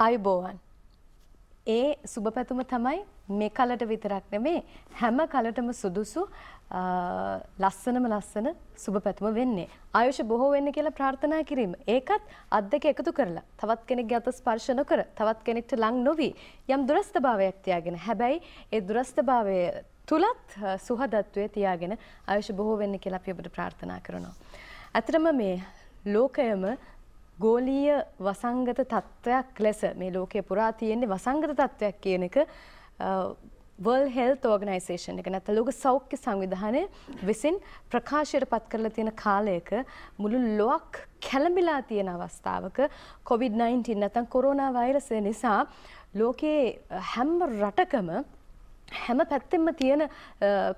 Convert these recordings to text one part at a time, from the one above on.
අයිබෝවන්. ඒ සුබ පැතුම තමයි මේ කලට විතරක් නෙමේ හැම කලටම සුදුසු ලස්සනම ලස්සන සුබ පැතුම වෙන්නේ. ආයුෂ බොහෝ වෙන්න කියලා ප්‍රාර්ථනා කිරීම. ඒකත් අත් දෙක එකතු කරලා තවත් කෙනෙක්ගේ අත ස්පර්ශ නොකර තවත් කෙනෙක්ට ලං නොවි යම් දුරස්ථභාවයක් තියාගෙන. හැබැයි ඒ දුරස්ථභාවය තුලත් සුහදත්වයේ තියාගෙන ආයුෂ බොහෝ වෙන්න කියලා අපි ඔබට ප්‍රාර්ථනා කරනවා. ඇත්තටම මේ ලෝකයම ගෝලීය වසංගත තත්ත්වයක් ලෙස මේ ලෝකයේ පුරා තියෙන්නේ වසංගත තත්ත්වයක් කියන එක World Health Organization එක. නැත්නම් ලෝක සෞඛ්‍ය සංවිධානය විසින් ප්‍රකාශයට පත් කරලා තියෙන කාලයක මුළු ලොවක් කැළඹිලා තියෙන අවස්ථාවක COVID-19 නැත්නම් කොරෝනා වෛරසය නිසා ලෝකයේ හැම රටකම හැම පැත්තෙම තියෙන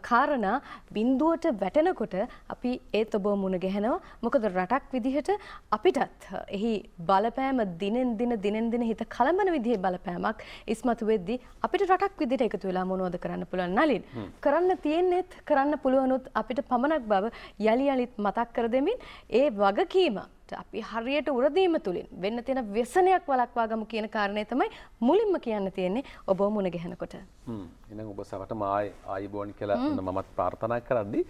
කාරණා බින්දුවට වැටෙනකොට අපි ඒත් ඔබ මුණ ගැහෙනවා. මොකද රටක් විදිහට අපිටත් එහි බලපෑම දිනෙන් දින දිනෙන් දින හිත කලඹන විදිහේ බලපෑමක් ඉස්මතු වෙද්දී අපිට රටක් විදිහට එකතු වෙලා මොනවද කරන්න පුළුවන් නලින්. කරන්න තියෙන්නේත් කරන්න පුළුවනුත් අපිට පමණක් බව යලි යලිත් මතක් කර දෙමින් ඒ වගකීම අපි හරියට උරදීම තුළින් වෙන්න තියෙන ව්‍යසනයක් වළක්වා ගමු කියන කාරණය තමයි මුලින්ම කියන්න තියෙන්නේ ඔබ මුණ ගැහෙනකොට. එහෙනම් ඔබ සවටම ආයි ආයිබෝන් කියලා මමත් ප්‍රාර්ථනා කරද්දී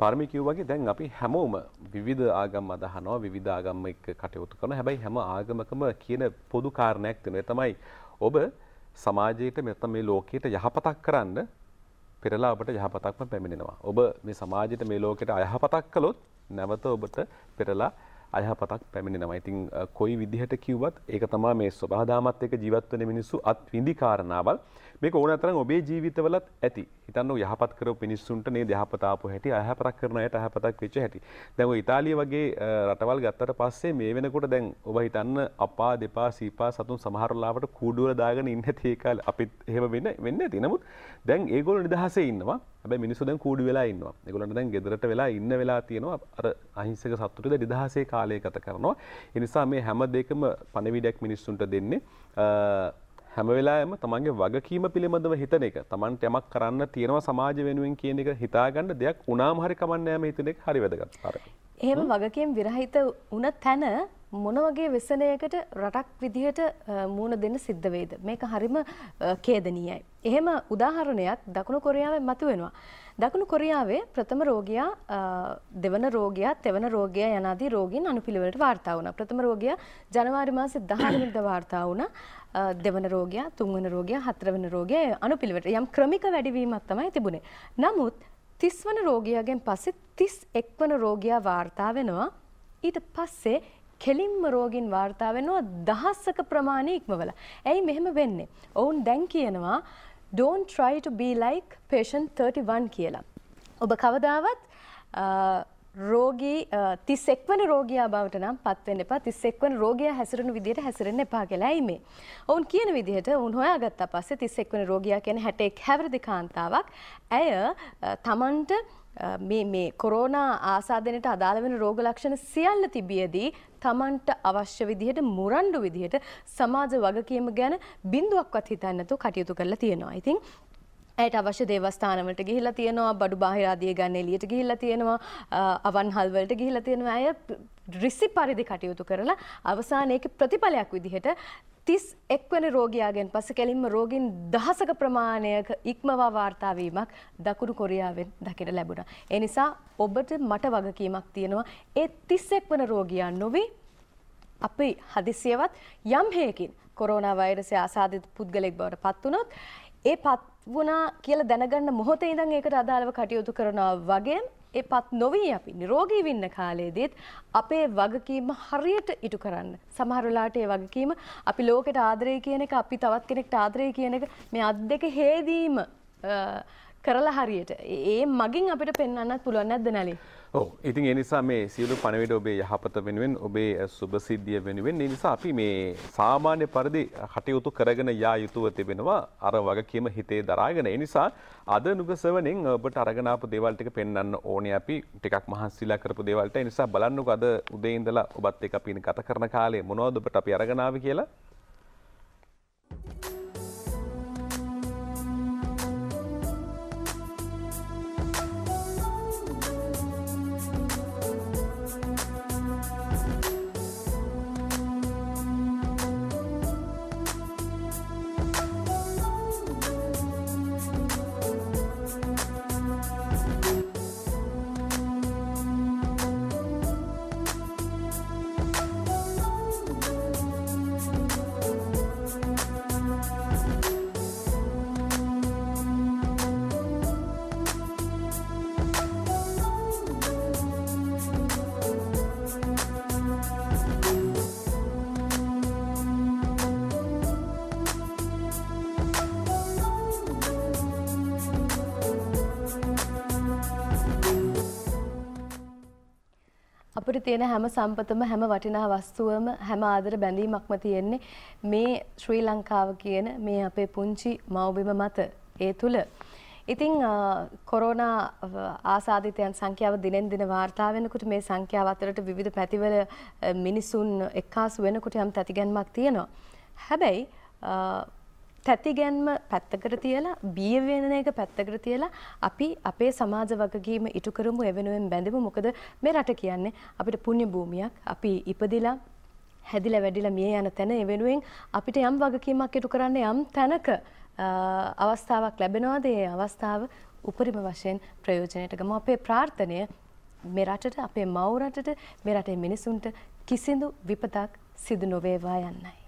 පාරමී කිව්වාගේ දැන් අපි හැමෝම විවිධ ආගම් අදහනවා විවිධ ආගම් එක්ක කටයුතු කරනවා. හැබැයි හැම ආගමකම කියන පොදු කාරණයක් තියෙනවා. තමයි ඔබ සමාජයට නැත්නම් මේ ලෝකයට යහපතක් කරන්න පෙරලා ඔබට යහපතක්ම පැමිණෙනවා. ඔබ මේ සමාජයට මේ ලෝකයට අයහපතක් කළොත් නැවත ඔබට පෙරලා අයහපතක් පැමිණෙනවා. ඉතින් කොයි විදිහට කිව්වත් ඒක තමයි මේ සබහාදාමත් එක්ක ජීවත් වෙන මිනිස්සු අත් විඳි කාරණාවල්. මේක ඕන තරම් ඔබේ ජීවිතවලත් ඇති. හිතන්න යහපත් කරපු මිනිස්සුන්ට නේද යහපත ආපු හැටි, අයහපතක් කරන අයට අයහපතක් වෙච්ච හැටි. දැන් ඔය ඉතාලිය වගේ රටවල් ගත්තට පස්සේ මේ වෙනකොට දැන් ඔබ හිතන්න අපා දෙපා සීපා සතුන් සමහර වෙලාවට කූඩුවල දාගෙන ඉන්න තේ කාලේ අපිත් එහෙම වෙන්න වෙන්නේ නැති. නමුත් දැන් ඒගොල්ලෝ නිදහසේ ඉන්නවා. හැබැයි මිනිස්සු දැන් කූඩු වෙලා ඉන්නවා. ඒගොල්ලන්ට දැන් ගෙදරට වෙලා ඉන්න වෙලා තියෙනවා. අර අහිංසක සතුටුද නිදහසේ කාලය ගත කරනවා. ඒ නිසා මේ හැම දෙයකම පණවිඩයක් මිනිස්සුන්ට දෙන්නේ හැම වෙලාවෙම තමන්ගේ වගකීම පිළිබඳව හිතන එක. තමන්ට යමක් කරන්න තියෙනවා සමාජ වෙනුවෙන් කියන එක හිතාගන්න දෙයක් උනාම හරි කමන්නේ නැහැ හිතන එක හරි වැදගත්. එහෙම වගකීම් විරහිත වුණ තැන මොන වගේ වෙසනයකට රටක් විදිහට මූණ දෙන්න සිද්ධ වේද? මේක හරිම ඛේදනීයයි. එහෙම උදාහරණයක් දකුණු කොරියාවෙන් මතුවෙනවා. දකුණු කොරියාවේ ප්‍රථම රෝගියා දෙවන රෝගියා තෙවන රෝගියා යනාදී රෝගීන් අනුපිළිවෙලට වාර්තා වුණා. ප්‍රථම රෝගියා ජනවාරි මාසේ 10 වෙනිදා වාර්තා වුණා. දෙවන රෝගියා තුන්වන රෝගියා හතරවන රෝගියා අනුපිළිවෙලට යම් ක්‍රමික වැඩිවීමක් තමයි තිබුණේ. නමුත් 30 වන රෝගියාගෙන් පස්සේ 31 වන රෝගියා වාර්තා වෙනවා. ඊට පස්සේ කෙලින්ම රෝගින් වාර්තා වෙනවා දහස්සක ප්‍රමාණය ඉක්මවල. ඇයි මෙහෙම වෙන්නේ? ඔවුන් දැන් කියනවා don't try to be like patient 31 කියලා. ඔබ කවදාවත් රෝගී තිස්සෙක් වන රෝගයා බවට නම් පත්වෙන්න එපා තිස්සෙක් වන රෝගයා හැසිරෙන විදිහට හැසිරෙන්න එපා කියලා ඇයි මේ. ඔවුන් කියන විදිහට උන් හොයාගත්තා පස්සේ තිස්සෙක් වන රෝගයා කියන්නේ 61 හැවිරිදි කාන්තාවක්. ඇය තමන්ට මේ මේ කොරෝනා ආසාදනයට අදාළ වෙන රෝග ලක්ෂණ සියල්ල තිබියදී තමන්ට අවශ්‍ය විදිහට මුරණ්ඩු විදිහට සමාජ වගකීම ගැන බිඳුවක්වත් හිතන්නේ නැතුව කටයුතු කරලා තියෙනවා. ඉතින් ඇයට අවශ්‍ය දේවස්ථානවලට ගිහිල්ලා තියෙනවා බඩු බාහිර ආදිය ගන්න එළියට ගිහිල්ලා තියෙනවා අවන්හල් වලට ගිහිල්ලා තියෙනවා අය රිසි පරිදි කටයුතු කරලා අවසානයේ ප්‍රතිඵලයක් විදිහට තිස් එක්වන රෝගයාගෙන් පස කෙලින්ම රෝගින් දහසක ප්‍රමාණයක ඉක්මවා වාර්තාවීමක් දකුණු කොරියාවෙන් දකිට ලැබුණ. එනිසා ඔබට මට වගකීමක් තියෙනවා ඒ තිස්සෙක් වන රෝගියන් නොවී අපි හදිසියවත් යම් හයකින් කොරෝනා වෛරසය ආසාධිත පුද්ගලෙක් බවට පත්වනොත් ඒ පත් වුණා කියලා දැනගන්න මොහොතේ ඉඳන් ඒකට අදාළව කටයුතු කරනවා වගේ ඒ පත් නොවී අපි නිරෝගී වෙන්න කාලයේදීත් අපේ වගකීම හරියට ඉටු කරන්න. සමහර වෙලාවට ඒ වගකීම අපි ලෝකෙට ආදරය කියන එක අපි තවත් කෙනෙක්ට ආදරය කියන එක මේ අත් දෙක හේදීම කරලා හරියට ඒ මගින් අපිට පෙන්වන්නත් පුළුවන් නැද්ද නැලි? ඔව්. ඉතින් ඒ නිසා මේ සියලු පණවිඩ ඔබේ යහපත වෙනුවෙන් ඔබේ සුභසිද්ධිය වෙනුවෙන් ඒ නිසා අපි මේ සාමාන්‍ය පරිදි කටයුතු කරගෙන යා යුතුව තිබෙනවා අර වගකීම හිතේ දරාගෙන. ඒ නිසා අද නුගසවණෙන් ඔබට අරගෙන ආපු දේවල් ටික පෙන්වන්න ඕනේ අපි ටිකක් මහන්සිලා කරපු දේවල් ටික. ඒ නිසා බලන්නකෝ අද උදේ ඉඳලා ඔබත් එක්ක අපි ගත කරන කාලේ මොනවද ඔබට අපි අරගෙන ආවේ කියලා. තියෙන හැම සම්පතම හැම වටිනා වස්තුවම හැම ආදර බැඳීමක්ම තියෙන්නේ මේ ශ්‍රී ලංකාව කියන මේ අපේ පුංචි මව්බිම මත ඒ තුල. ඉතින් කොරෝනා ආසාදිතයන් සංඛ්‍යාව දිනෙන් දින වාර්තා වෙනකොට මේ සංඛ්‍යාව අතරට විවිධ පැතිවල මිනිසුන් එක්කාසු වෙනකොට යම් තැතිගැන්මක් තියෙනවා. හැබැයි තැතිගැන්ම පැත්තකට තියලා බිය වෙන එක පැත්තකට තියලා අපි අපේ සමාජ වගකීම ඉටු කරමු එවෙනුවෙන් බැඳෙමු. මොකද මේ රට කියන්නේ අපිට පුණ්‍ය භූමියක් අපි ඉපදිලා හැදිලා වැඩිලා මිය යන තැන. එවෙනුවෙන් අපිට යම් වගකීමක් ඉටු කරන්න යම් තැනක අවස්ථාවක් ලැබෙනවාද? ඒ අවස්ථාව උපරිම වශයෙන් ප්‍රයෝජනයට ගමු. අපේ ප්‍රාර්ථනය මේ රටට අපේ මව් රටට මේ රටේ මිනිසුන්ට කිසිදු විපතක් සිදු නොවේවා යන්නයි.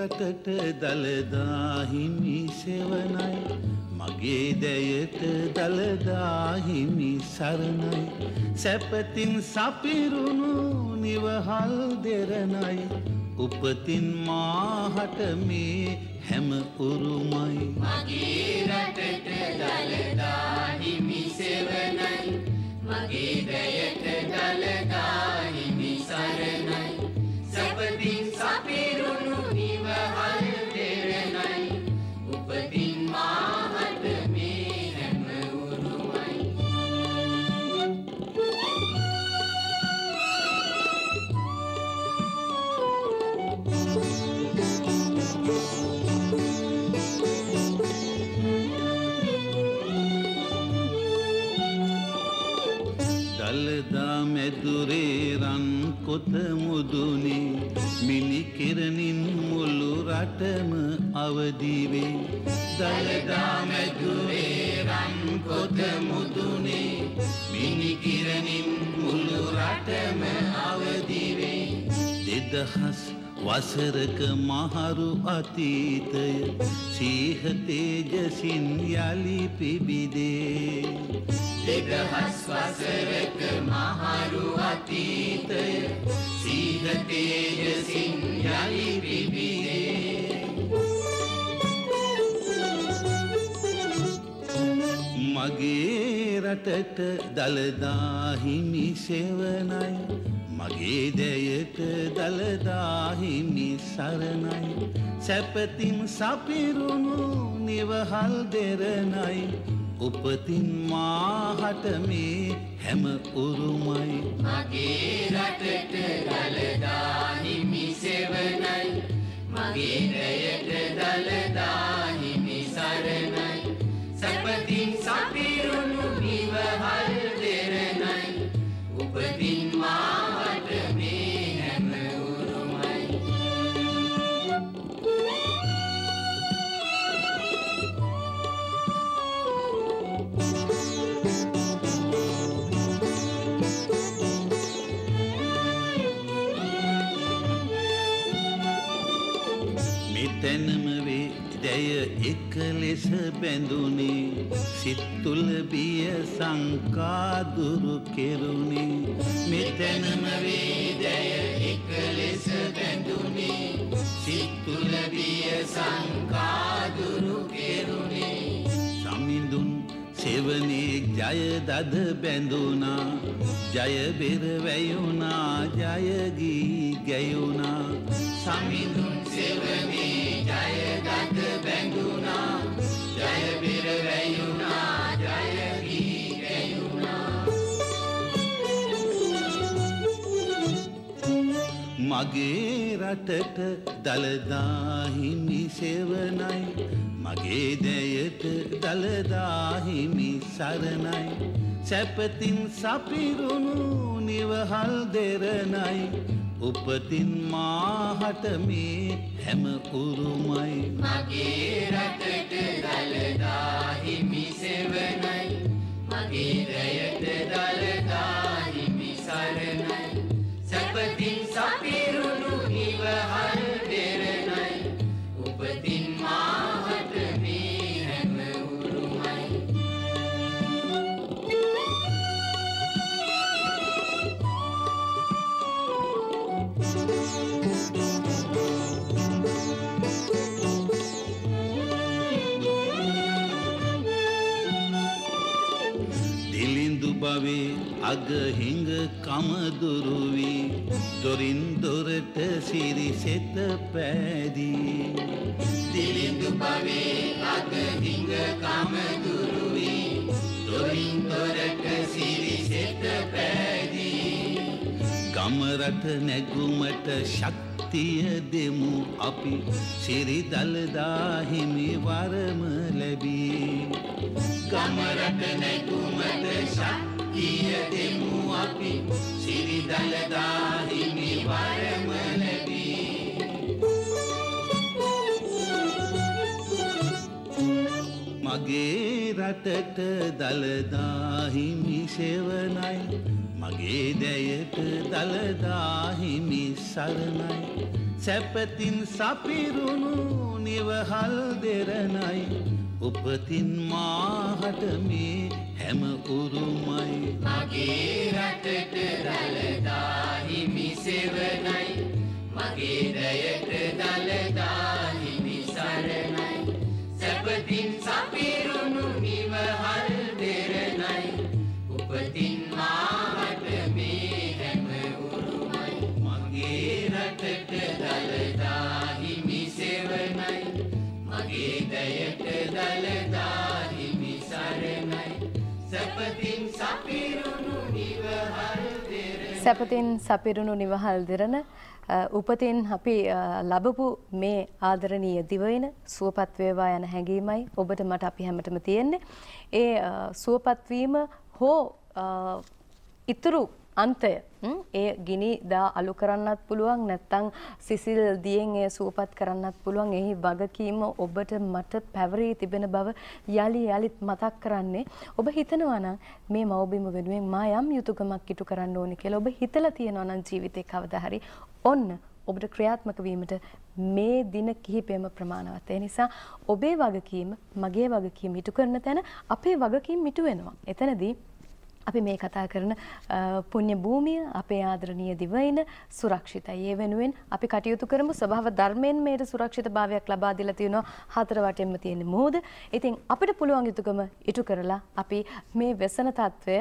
රටට දළදාහිමි සෙවනයි මගේ දැයට දළදාහිමි සරණයි. සැපතින් සපිරුණු නිවහල් දෙරනයි උපතින් මාහට මේ හැම උරුමයි. මගේ රටට දළදාහිමි සෙවනයි මගේ දැයට දළදාහිමි රන් කොත මුදුනේ මිනිකිරණින් මුළු රටම අවදිවේ. දළදා මැදුරේ රන් කොත මුදුනේ මිනිකිරණින් මුළු රටම අවදිවේ. දෙදහස් වසරක මහරු අතීතය සීහතේජසින් යළි පිබිදේ. දෙදහස් වසරක මහරු අතීතය සීහතේජසින් යළි පිබිදේ. මගේ රටට දළදාහිමි සෙවනයි මගේ දැයට දළදාහිමි සරණයි. සැපතින් සපිරුණු නිවහල් දෙරනයි උපතින් මාහට මේ හැම උරුමයි. මගේ රටට දළදාහිමි සෙවනයි මගේ දැයට දළදාහිමි සරණයි. සැපතින් සපිරුණු නිවහල් දෙරනයි උපතින් ලෙස බැඳුනේ සිත්තුල බිය සංකාදුරු කෙරුණේ මෙතැනම වේදය එක ලෙස බැඳුනේ සිත්තුල බිය සංකාදුරු කෙරුණේ සමිඳුන් සෙවනේ ජය දද බැඳුනා ජය බෙර වැයුනා ජයගී ගැයුනා. සමිඳුන් සෙවනේ ජයගත බැඳුනා. මගේ රටට දළදාහිමි සෙවනයි මගේ දැයට දළදාහිමි සරණයි සැපතින් සපිරුණු නිවහල් දෙරනයි උපතින් මාහට මේ හැම උරුමයි. මගේ රටට දළදා හිමි සෙවනයි මගේ රැයට දළදා හිමි සරණයි සැපතින් පවේ අගහිඟ කමදුරුවී දොරින් දොරට සිරිසෙත පෑදී. දිලිඳු පවේ අග හිඟ කමදුරුවී දොරින් දොරට සිරිසෙත පෑදී. ගමරට නැගුමට ශක්තිය දෙමු අපි සිරිදලදාහිමි වරම ලැබී. ගමරට නැගුමට ශක්තිය දෙමු අපි සිරිදලදා හිමි වරම ලැබී මගේ රටට දළදාහිමි සෙවනයි මගේ දැයට දළදාහිමි සරණයි. සැපතින් සපිරුණු නිවහල් දෙරණයි. උපතින් මාහට මේ හැම උරුමයි. මගේ රටට දලදා හිමි සෙවනයි මගේ දැයට දලදා හිමි සරණයි සැපතින් සපිරුණු නිවහල් දෙරණයි. උපතින් මාහට මේ හැම උරුමයි. මගේ රටට සැපතින් සපිරුණු නිවහල් දෙරණයි සැපතින් සපිරුණු නිවහල් දෙරන උපතින් අපි ලබපු මේ ආදරණීය දිවයින සුවපත් වේවා යන හැඟීමයි ඔබට මට අපි හැමතෙම තියෙන්නේ. ඒ සුවපත් වීම හෝ ඉතුරු අන්තය ඒ ගිනි දා අලු කරන්නත් පුළුවන් නැත්තම් සිසිල් දියෙන් ඒ සුවපත් කරන්නත් පුළුවන් එහි වගකීම ඔබට මට පැවරී තිබෙන බව යලි යලිත් මතක් කරන්නේ ඔබ හිතනවා නම් මේ මව්බිම වෙනුවෙන් මා යම් යුතුයකමක් ඉටු කරන්න ඕනේ කියලා ඔබ හිතලා තියෙනවා නම් ජීවිතේ කවදා හරි ඔන්න ඔබට ක්‍රියාත්මක වීමට මේ දින කිහිපයම ප්‍රමාණවත්. ඒ නිසා ඔබේ වගකීම මගේ වගකීම ඉටු කරන තැන අපේ වගකීම් ඉටු වෙනවා. එතනදී අපි මේ කතා කරන පුණ්‍ය භූමිය අපේ ආදරණීය දිවයින සුරක්ෂිතයි. ඒ වෙනුවෙන් අපි කටයුතු කරමු. ස්වභාව ධර්මයෙන් මේට සුරක්ෂිතභාවයක් ලබා දීලා තියෙනවා හතර වටෙන්ම තියෙන මොහොත. ඉතින් අපිට පුළුවන් යුතුයකම ඉටු කරලා අපි මේ වෙසන తත්වය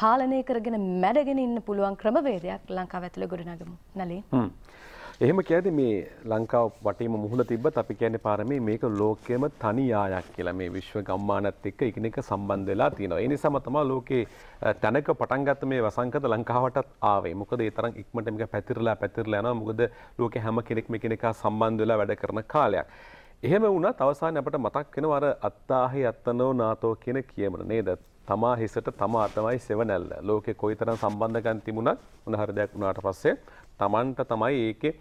පාලනය කරගෙන මැඩගෙන ඉන්න පුළුවන් ක්‍රමවේදයක් ලංකාව ඇතුළේ ගොඩනගමු. නලී. එහෙම කියද මේ ලංකාව වටේම මුහුණ තිබ්බත් අපි කියන්නේ පාරමී මේක ලෝකෙම තනි ආයක් කියලා මේ විශ්ව ගම්මානත් එක්ක එකිනෙක සම්බන්ධ වෙලා තියෙනවා. ඒ නිසාම තමයි ලෝකේ තැනක පටන් ගත්ත මේ වසංකත ලංකාවටත් ආවේ. මොකද ඒ තරම් ඉක්මනට මේක පැතිරලා පැතිරලා යනවා. මොකද ලෝකේ හැම කෙනෙක්ම එකිනෙකා සම්බන්ධ වෙලා වැඩ කරන කාලයක්. එහෙම වුණත් අවසානයේ අපට මතක් වෙනවා අර අත්තාහි අත්තනෝ නාතෝ කියන කියමන නේද? තමා හිසට තමා තමයි සෙවණැල්ල. ලෝකේ කොයිතරම් සම්බන්ධකම් තිබුණත් මොන හරි දෙයක් වුණාට පස්සේ තමන්ට තමයි ඒකේ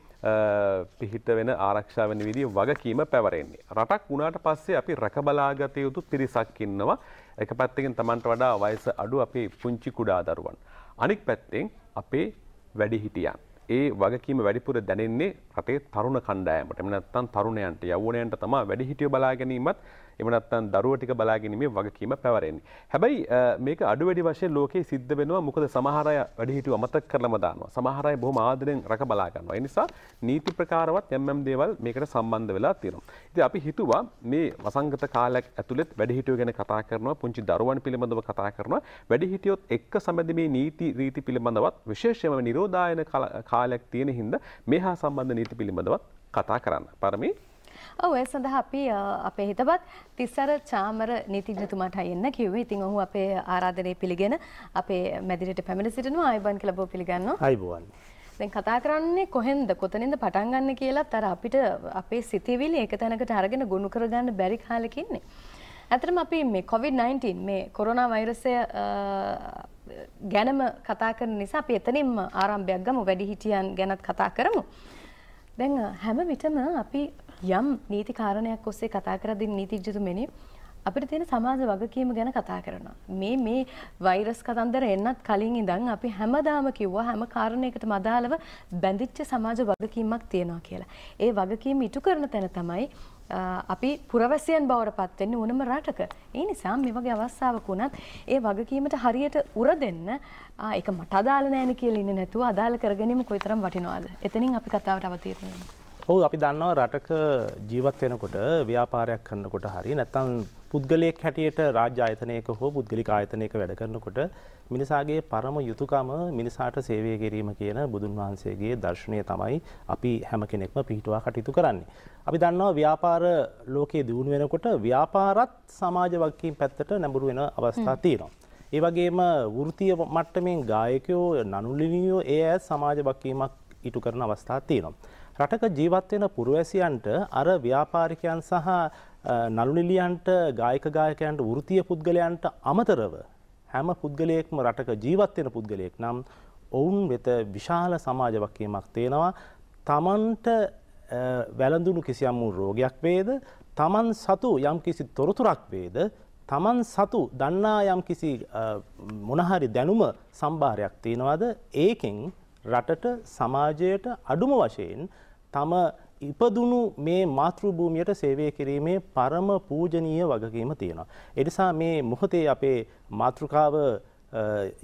පිහිට වෙන ආරක්ෂා වෙන විදිහ වගකීම පැවරෙන්නේ. රටක් වුණාට පස්සේ අපි රැකබලාගත යුතු පිරිසක් ඉන්නවා. එක පැත්තකින් තමන්ට වඩා වයස අඩු අපේ පුංචි කුඩා දරුවන්. අනික් පැත්තෙන් අපේ වැඩිහිටියන්. ඒ වගකීම වැඩිපුර දැනෙන්නේ රටේ තරුණ කණ්ඩායමට. එහෙම නැත්නම් තරුණයන්ට, යෞවනයන්ට තමයි වැඩිහිටියෝ බලා ගැනීමත් එහෙම නැත්නම් දරුවෝ ටික බලා ගැනීමේ වගකීම පැවරෙන්නේ. හැබැයි මේක අඩු වැඩි වශයෙන් ලෝකේ සිද්ධ වෙනවා. මොකද සමහර අය වැඩිහිටියෝ අමතක කරලම දානවා. සමහර අය බොහොම ආදරෙන් රැක බලා ගන්නවා. ඒ නිසා නීති ප්‍රකාරවත් යම් යම් දේවල් මේකට සම්බන්ධ වෙලා තියෙනවා. ඉතින් අපි හිතුවා මේ වසංගත කාලයක් ඇතුළත වැඩිහිටියෝ ගැන කතා කරනවා, පුංචි දරුවන් පිළිබඳව කතා කරනවා. වැඩිහිටියොත් එක්ක සම්බන්ධ මේ නීති රීති පිළිබඳවත් විශේෂයෙන්ම නිරෝධායන කාලයක් තියෙන හින්දා මේ හා සම්බන්ධ නීති පිළිබඳවත් කතා කරන්න. පරමේ ඔව් ඒ සඳහා අපි අපේ හිතවත් තිස්සර චාමර නීතිඥතුමාට එන්න කිව්වේ. ඉතින් ඔහු අපේ ආරාධනය පිළිගෙන අපේ මැදිරියට පැමිණ සිටිනවා. ආයුබෝවන් කියලා බෝ පිළිගන්නවා. ආයුබෝවන්. දැන් කතා කරන්නේ කොහෙන්ද කොතනින්ද පටන් ගන්න කියලාත් අර අපිට අපේ සිතිවිලි එක තැනකට අරගෙන ගොනු කරගන්න බැරි කාලෙක ඉන්නේ. ඇතරම අපි මේ COVID-19 මේ කොරෝනා වෛරසය ගැනම කතා කරන නිසා අපි එතනින්ම ආරම්භයක් ගමු වැඩිහිටියන් ගැනත් කතා කරමු. දැන් හැම විටම අපි යම් නීති කාරණයක් ඔස්සේ කතා කරද්දී නීතිඥතුමනි අපිට තියෙන සමාජ වගකීම ගැන කතා කරනවා. මේ මේ වෛරස් කතන්දර එන්නත් කලින් ඉඳන් අපි හැමදාම කිව්වා හැම කාරණයකටම අදාළව බැඳිච්ච සමාජ වගකීමක් තියෙනවා කියලා. ඒ වගකීම ඉටු කරන තැන තමයි අපි පුරවැසියන් බවට පත් වෙන්නේ ඕනම රටක. ඒ නිසා මේ වගේ අවස්ථාවක වුණත් ඒ වගකීමට හරියට උර දෙන්න ඒක මට අදාළ නෑනේ කියලා ඉන්නේ නැතුව අදාළ කරගැනීම කොයිතරම් වටිනවද? එතනින් අපි කතාවට අවතීර්ණ වෙනවා. ඔව් අපි දන්නවා රටක ජීවත් වෙනකොට ව්‍යාපාරයක් කරනකොට හරි නැත්නම් පුද්ගලයෙක් හැටියට රාජ්‍ය ආයතනයක හෝ පුද්ගලික ආයතනයක වැඩ කරනකොට මිනිසාගේ පරම යුතුයකම මිනිසාට සේවය කිරීම කියන බුදුන් වහන්සේගේ දර්ශනය තමයි අපි හැම කෙනෙක්ම පිහිටුවා කටයුතු කරන්නේ. අපි දන්නවා ව්‍යාපාර ලෝකයේ දියුණු වෙනකොට ව්‍යාපාරත් සමාජ වගකීම් පැත්තට නැඹුරු වෙන අවස්ථා තියෙනවා. ඒ වගේම වෘත්තීය මට්ටමින් ගායකයෝ නනුලිනියෝ ඒ අය සමාජ වගකීමක් ඉටු කරන අවස්ථා තියෙනවා. රටක ජීවත් වෙන පුරවැසියන්ට අර ව්‍යාපාරිකයන් සහ නළුනිලියන්ට ගායක ගායකයන්ට වෘත්තීය පුද්ගලයන්ට අමතරව හැම පුද්ගලයෙක්ම රටක ජීවත් වෙන පුද්ගලයෙක් නම් ඔවුන් වෙත විශාල සමාජ වගකීමක් තියෙනවා. තමන්ට වැළඳුණු කිසියම් වූ රෝගයක් වේද, තමන් සතු යම් කිසි තොරතුරක් වේද, තමන් සතු දන්නා යම් කිසි මොනහරි දැනුම සම්භාරයක් තියෙනවද? ඒකෙන් රටට සමාජයට අඩුම වශයෙන් තම ඉපදුණු මේ මාතෘ භූමියට සේවය කිරීමේ පරම පූජනීය වගකීම තියෙනවා. ඒ නිසා මේ මොහොතේ අපේ මාතෘකාව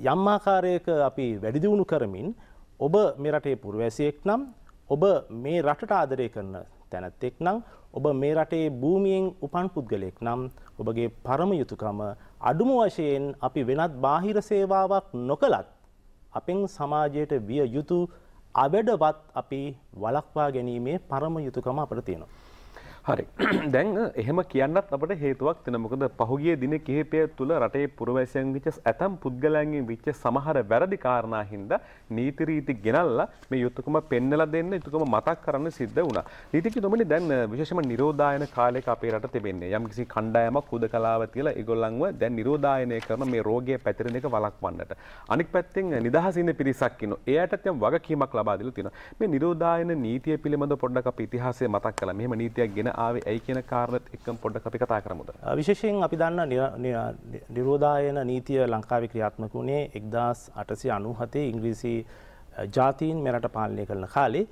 යම් ආකාරයක අපි වැඩි දියුණු කරමින් ඔබ මේ රටේ පුරවැසියෙක් නම් ඔබ මේ රටට ආදරය කරන තැනැත්තෙක් නම් ඔබ මේ රටේ භූමියෙන් උපන් පුද්ගලයෙක් නම් ඔබගේ පරම යුතුයකම අඩුම වශයෙන් අපි වෙනත් බාහිර සේවාවක් නොකලත් අපෙන් සමාජයට විය යුතු අවැඩවත් අපි වලක්වා ගැනීමේ පරම යුතුකම අපට තියෙනවා. හරි දැන් එහෙම කියන්නත් අපට හේතුවක් තියෙන මොකද පහුගිය දින කිහිපය තුළ රටේ පුරවැසියන් විච්ච ඇතම් පුද්ගලයන්ගෙන් විච්ච සමහර වැරදි කාරණා හින්දා නීති රීති ගෙනල්ලා මේ යුතුයකම පෙන්නලා දෙන්න යුතුයකම මතක් කරන්න සිද්ධ වුණා. නීතිඥතුමනි දැන් විශේෂම නිරෝධායන කාලයක අපේ රට තිබෙන්නේ. යම්කිසි කණ්ඩායමක් හුදකලාව තියලා ඒගොල්ලන්ව දැන් නිරෝධායනය කරන මේ රෝගය පැතිරෙන එක වළක්වන්නට. අනික් පැත්තෙන් නිදහස් ඉන්න පිරිසක් ඉන්නවා. එයාටත් යම් වගකීමක් ලබා දීලා තියෙනවා. මේ නිරෝධායන නීතිය පිළිබඳ පොඩ්ඩක් අපි ඉතිහාසය මතක් කළා. මෙහෙම නීතියක් ගෙන ආවේ ඇයි කියන කාරණත් එක්කම පොඩ්ඩක් අපි කතා කරමුද? විශේෂයෙන් අපි දන්න නිරෝධායන නීතිය ලංකාවේ ක්‍රියාත්මක වුණේ 1897 ඉංග්‍රීසි ජාතීන් මෙරට පාලනය කරන කාලේ.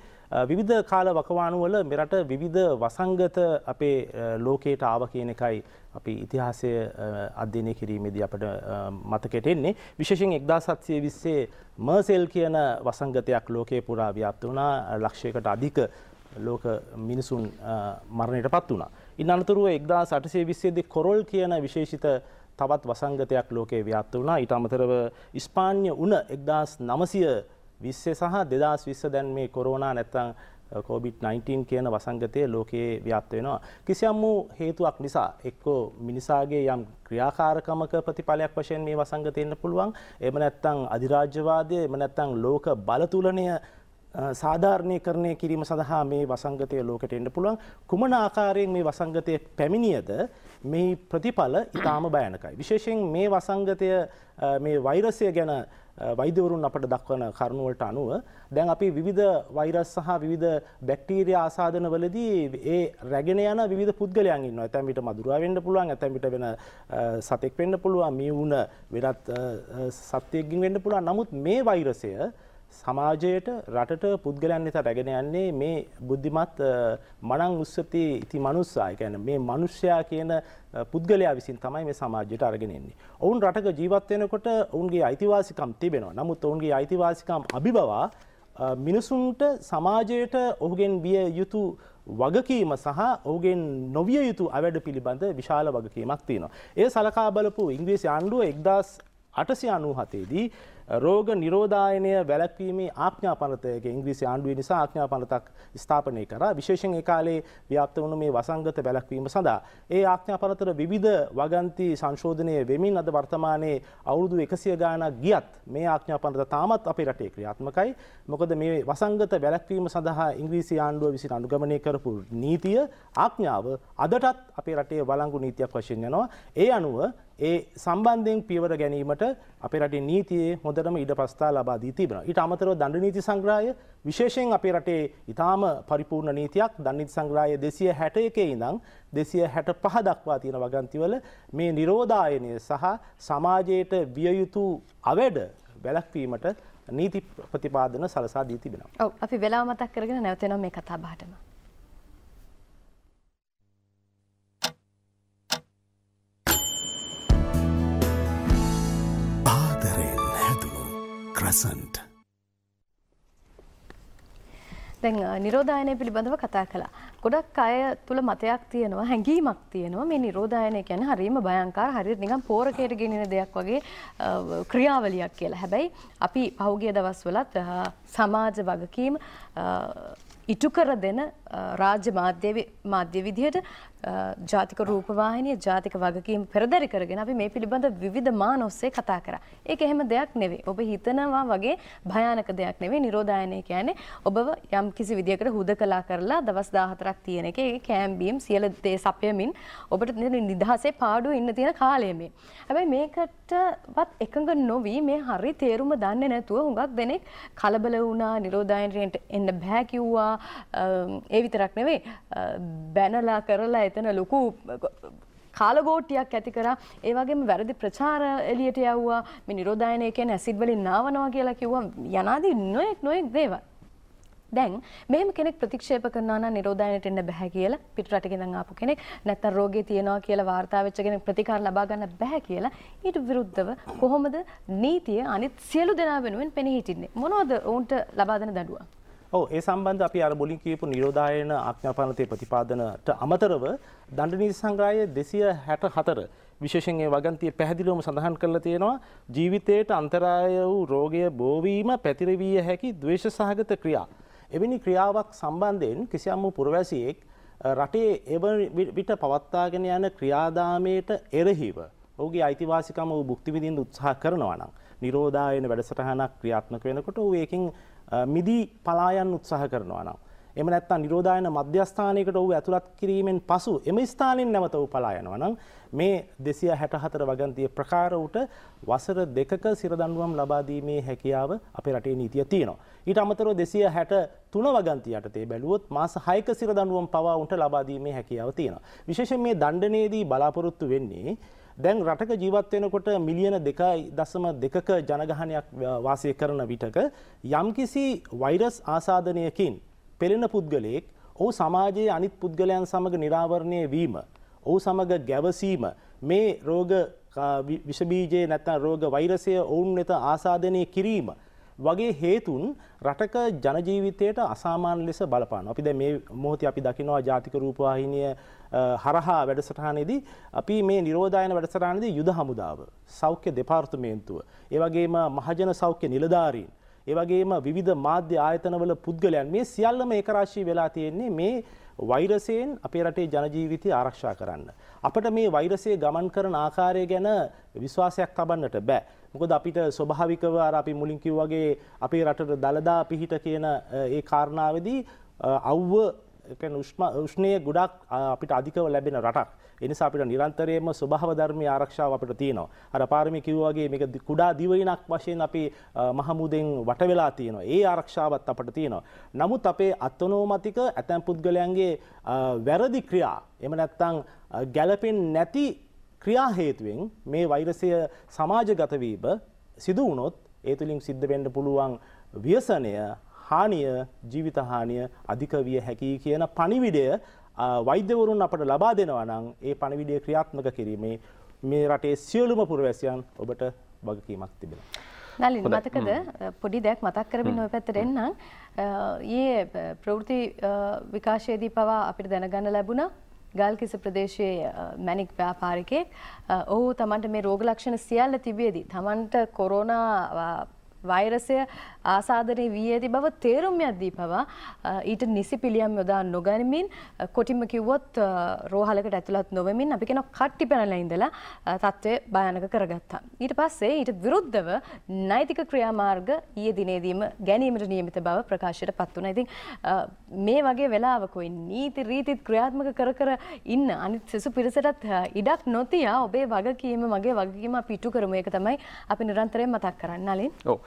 විවිධ කාල වකවානුවල මෙරට විවිධ වසංගත අපේ ලෝකයට ආව කියන එකයි අපි ඉතිහාසය අධ්‍යයනය කිරීමේදී අපට මතකයට එන්නේ. විශේෂයෙන් 1720 මර්සෙල් කියන වසංගතයක් ලෝකයේ පුරා ව්‍යාප්ත වුණා. ලක්ෂයකට අධික ලෝක මිනිසුන් මරණයට පත් වුණා. ඉන් අනතුරුව එක්දා සටසේ විස්සේදි කොරොල් කියන විශේෂිත තවත් වසංගතයක් ලෝකයේ ව්‍යාප්ත වුණා. ඊට අමතරව ඉස්පාන්‍ය උන එක්දස් නමසය විස්සේ සහ දෙදස් විස්ස දැන් මේ කොරෝනා නැත්තං COVID-19 කියන වසංගතය ලෝකයේ ව්‍යාප්ත වෙනවා. කිසියම් වූ හේතුවක් නිසා එක්කෝ මිනිසාගේ යම් ක්‍රියාකාරකමක ප්‍රතිඵලයක් වශයෙන් මේ වසංගතය එන්න පුළුවන්. එහෙම නැත්නම් අධිරාජ්‍යවාදය, එහෙම නැත්නම් ලෝක බලතුලනය සාධාරණය කරණය කිරීම සඳහා මේ වසංගතය ලෝකට එන්න පුළුවන් කුමන ආකාරයෙන් මේ වසංගතය පැමිණියද මේ ප්‍රතිඵල ඉතාම භයනකයි. විශේෂයෙන් මේ වසංගතය මේ වෛරසය ගැන වෛද්‍යවරුන් අපට දක්වන කරුණුවලට අනුව දැන් අපි විවිධ වෛරස් සහ විවිධ බැක්ටීරියා ආසාදන වලදී ඒ රැගෙන යන විවිධ පුද්ගලයන් ඉන්නවා. ඇතැම් විට මදුරුවා වෙන්න පුළුවන්, ඇතැම් විට වෙන සතෙක් වෙන්න පුළුවන්, මේ වුණ වෙනත් සත්වයෙක්ගෙන් වෙන්න පුළුවන්. නමුත් මේ වෛරසය සමාජයට රටට පුද්ගලයන් නිසා රැගෙන යන්නේ මේ බුද්ධිමත් මනං උස්සති ඉති මනුස්සා කියන්නේ මේ මිනිස්යා කියන පුද්ගලයා විසින් තමයි මේ සමාජයට අරගෙන එන්නේ. ඔවුන් රටක ජීවත් වෙනකොට ඔවුන්ගේ අයිතිවාසිකම් තිබෙනවා. නමුත් ඔවුන්ගේ අයිතිවාසිකම් අභිබවා මිනිසුන්ට සමාජයට ඔහුගෙන් විය යුතු වගකීම සහ ඔහුගෙන් නොවිය යුතු අවැඩ පිළිබඳ විශාල වගකීමක් තියෙනවා. ඒ සලකා බලපු ඉංග්‍රීසි ආණ්ඩුව 1897 දී රෝග නිරෝධායනය වැළැක්වීමේ ආඥාපනතයක ඉංග්‍රීසි ආණ්ඩුව නිසා ආඥාපනතක් ස්ථාපනය කරා. විශේෂයෙන් ඒ කාලේ ව්‍යාප්ත වුණු මේ වසංගත වැළැක්වීම සඳහා. ඒ ආඥාපනතර විවිධ වගන්ති සංශෝධනය වෙමින් අද වර්තමානයේ අවුරුදු 100 ගාණක් ගියත් මේ ආඥාපනත තාමත් අපේ රටේ ක්‍රියාත්මකයි. මොකද මේ වසංගත වැළැක්වීම සඳහා ඉංග්‍රීසි ආණ්ඩුව විසින් අනුගමනය කරපු නීතිය ආඥාව අදටත් අපේ රටේ වළංගු නීතියක් වශයෙන් යනවා. ඒ අනුව ඒ සම්බන්ධයෙන් පියවර ගැනීමට අපේ රටේ නීතියේ හොඳටම ඉඩ පස්ථා ලබා දී තිබෙනවා. ඊට අමතරව දඬු නීති සංග්‍රහය විශේෂයෙන් අපේ රටේ ඊටාම පරිපූර්ණ නීතියක් දඬු නීති සංග්‍රහය 261 ඉඳන් 265 දක්වා තියෙන වගන්තිවල මේ නිරෝධායනය සහ සමාජයට විය යුතු අවැඩ වැළැක්වීමට නීති ප්‍රතිපාදන සලසා දී තිබෙනවා. ඔව් අපි වෙලාව මතක් කරගෙන නැවතෙනවා මේ කතා බහටම. Crescent. දැන් නිරෝධායනය පිළිබඳව කතා කළා. ගොඩක් අය තුල මතයක් තියෙනවා, හැඟීමක් තියෙනවා මේ නිරෝධායනය කියන්නේ හරියම භයංකාර, හරියට නිකන් පෝරකයට ගෙනින දෙයක් වගේ ක්‍රියාවලියක් කියලා. හැබැයි අපි පහුගිය දවස්වලත් සමාජ වගකීම් ඉටු කර දෙන රාජ්‍ය මාධ්‍ය විදිහට ජාතික රූපවාහිනිය ජාතික වගකීම් පෙරදරි කරගෙන අපි මේ පිළිබඳ විවිධ මාන ඔස්සේ කතා කරා. ඒක එහෙම දෙයක් නෙවෙයි. ඔබ හිතනවා වගේ භයානක දෙයක් නෙවෙයි. නිරෝධායනය කියන්නේ ඔබව යම් කිසි විදියකට හුදකලා කරලා දවස් 14ක් තියෙන එක ඒ කෑම් බීම් සියලු දේ සපයමින් ඔබට නිදහසේ පාඩුව ඉන්න තියෙන කාලය මේ. හැබැයි මේකටවත් එකඟ නොවි මේ හරි තේරුම දන්නේ නැතුව හුඟක් දෙනෙක් කලබල වුණා නිරෝධායනයට එන්න බෑ කිව්වා. ඒ විතරක් නෙවෙයි බැනලා කරලා එතන ලොකු කාලගෝට්ටියක් ඇති කරා. ඒ වගේම වැරදි ප්‍රචාර එළියට යවුවා. මේ නිරෝධායනය කියන්නේ ඇසිඩ් වලින් නාවනවා කියලා කිව්වා. යනාදී නොයෙක් නොයෙක් දේවල්. දැන් මෙහෙම කෙනෙක් ප්‍රතික්ෂේප කරනවා නම් නිරෝධායනයට එන්න බෑ කියලා පිට රටකින් ඉඳන් ආපු කෙනෙක් නැත්නම් රෝගේ තියෙනවා කියලා වාර්තා වෙච්ච කෙනෙක් ප්‍රතිකාර ලබා ගන්න බෑ කියලා ඊට විරුද්ධව කොහොමද නීතිය අනිත් සියලු දෙනා වෙනුවෙන් පෙනී හිටින්නේ? මොනවද ඔවුන්ට ලබා දෙන දඩුවම් ඔව් ඒ සම්බන්ධ අපි අර මුලින් කියපු නිරෝධායන ආඥාපාලනයේ ප්‍රතිපාදනට අමතරව දණ්ඩ නීති සංග්‍රහය 264 විශේෂයෙන් ඒ වගන්තිය පැහැදිලිවම සඳහන් කරලා තියෙනවා ජීවිතයට අන්තරාය වූ රෝගය බෝවීම පැතිරවිය හැකි ද්වේෂ සහගත ක්‍රියා. එවැනි ක්‍රියාවක් සම්බන්ධයෙන් කිසියම් වූ පුරවැසියෙක් රටේ එව විට පවත්වාගෙන යන ක්‍රියාදාමයට එරෙහිව ඔහුගේ අයිතිවාසිකම වූ භුක්ති විඳින්න උත්සාහ කරනවා නම් නිරෝධායන වැඩසටහනක් ක්‍රියාත්මක වෙනකොට ඌ ඒකෙන් මිදී පලායන් උත්සාහ කරනවා නම්. එම නැත්තම් නිරෝධායන මධ්‍යස්ථානයකට ඔහු ඇතුළත් කිරීමෙන් පසු එම ස්ථානින් නැවත ඔහු පලා යනවා නම් මේ 264 වගන්තිය ප්‍රකාර උට වසර දෙකක සිරදඬුවම් ලබා දීමේ හැකියාව අපේ රටේ නීතිය තියෙනවා. ඊට අමතරව 263 වගන්තිය යටතේ බැලුවොත් මාස 6ක සිරදඬුවම් පවා උන්ට ලබා දීමේ හැකියාව තියෙනවා. විශේෂයෙන් මේ දණ්ඩනයේදී බලාපොරොත්තු වෙන්නේ දැන් රටක ජීවත් වෙනකොට මිලියන 2.2ක ජනගහනයක් වාසය කරන විටක යම්කිසි වෛරස් ආසාදනයකින් පෙළෙන පුද්ගලයෙක් ඔහු සමාජයේ අනිත් පුද්ගලයන් සමග නිරාවරණය වීම ඔහු සමග ගැවසීම මේ රෝග විෂ බීජයේ නැත්නම් රෝග වෛරසය ඔවුන් වෙත ආසාදනය කිරීම වගේ හේතුන් රටක ජනජීවිතයට අසාමාන්‍ය ලෙස බලපානවා. අපි දැන් මේ මොහොතේ අපි දකිනවා ජාතික රූපවාහිනිය හරහා වැඩසටහනේදී අපි මේ නිරෝධායන වැඩසටහනේදී යුද හමුදාව, සෞඛ්‍ය දෙපාර්තමේන්තුව, ඒ වගේම මහජන සෞඛ්‍ය නිලධාරීන්, ඒ වගේම විවිධ මාධ්‍ය ආයතනවල පුද්ගලයන් මේ සියල්ලම ඒකරාශී වෙලා තියෙන්නේ මේ වෛරසයෙන් අපේ රටේ ජනජීවිතය ආරක්ෂා කරන්න. අපට මේ වෛරසය ගමන් කරන ආකාරය ගැන විශ්වාසයක් තබන්නට බෑ. මොකද අපිට ස්වභාවිකව අර අපි මුලින් කිව්වාගේ අපේ රටට දලදා පිහිට කියන ඒ කාරණාවේදී අවුව උෂ්ණය ගොඩක් අපිට අධිකව ලැබෙන රටක්. එනිසා අපිට නිරන්තරයෙන්ම ස්වභාව ධර්මයේ ආරක්ෂාව අපිට තියෙනවා. අර පාරමී කිව්වා වගේ මේක කුඩා දිවයිනක් වශයෙන් අපි මහමුදෙන් වට වෙලා තියෙනවා. ඒ ආරක්ෂාවත් අපිට තියෙනවා. නමුත් අපේ අත්නෝමතික ඇතැම් පුද්ගලයන්ගේ වැරදි ක්‍රියා එහෙම නැත්නම් ගැළපෙන්නේ නැති ක්‍රියා හේතුවෙන් මේ වෛරසය සමාජගත වීම සිදු වුණොත් ඒ තුලින් සිද්ධ වෙන්න පුළුවන් ව්‍යසනය හානිය ජීවිත හානිය අධික විය හැකි කියන පණිවිඩය වෛද්‍යවරුන් අපට ලබා දෙනවා නම් ඒ පණිවිඩය ක්‍රියාත්මක කිරීමේ මේ රටේ සියලුම පුරවැසියන් ඔබට වගකීමක් තිබෙනවා. නලින් මතකද? පොඩි දෙයක් මතක් කරමින් ඔය පැත්තට එන්නම්. ඊයේ ප්‍රවෘත්ති විකාශයේදී පවා අපිට දැනගන්න ලැබුණා. ගල්කිස ප්‍රදේශයේ මැනික් ව්‍යාපාරිකයෙක්. ඔහු තමන්ට මේ රෝග ලක්ෂණ සියල්ල තිබියදී තමන්ට කොරෝනා වෛරසය ආසාදනය වී ඇති බව තේරුම් යද්දී පවා ඊට නිසි පිළියම් යොදා නොගනිමින් කොටිම කිව්වොත් රෝහලකට ඇතුළත් නොවමින් අපි කෙන කට්ටි පැනලා ඉඳලා තත්ත්වය භයානක කරගත්තා. ඊට පස්සේ ඊට විරුද්ධව නෛතික ක්‍රියාමාර්ග ඊයේ දිනේදීම ගැනීමට නියමිත බව ප්‍රකාශයට පත් වුණා. ඉතින් මේ වගේ වෙලාවකුයි නීති රීතිත් ක්‍රියාත්මක කර කර ඉන්න අනිත් සෙසු පිරිසටත් ඉඩක් නොතියා ඔබේ වගකීම මගේ වගකීම අපි ඉටු කරමු ඒක තමයි අපි නිරන්තරයෙන් මතක් කරන්න. නලින්. ඔව්.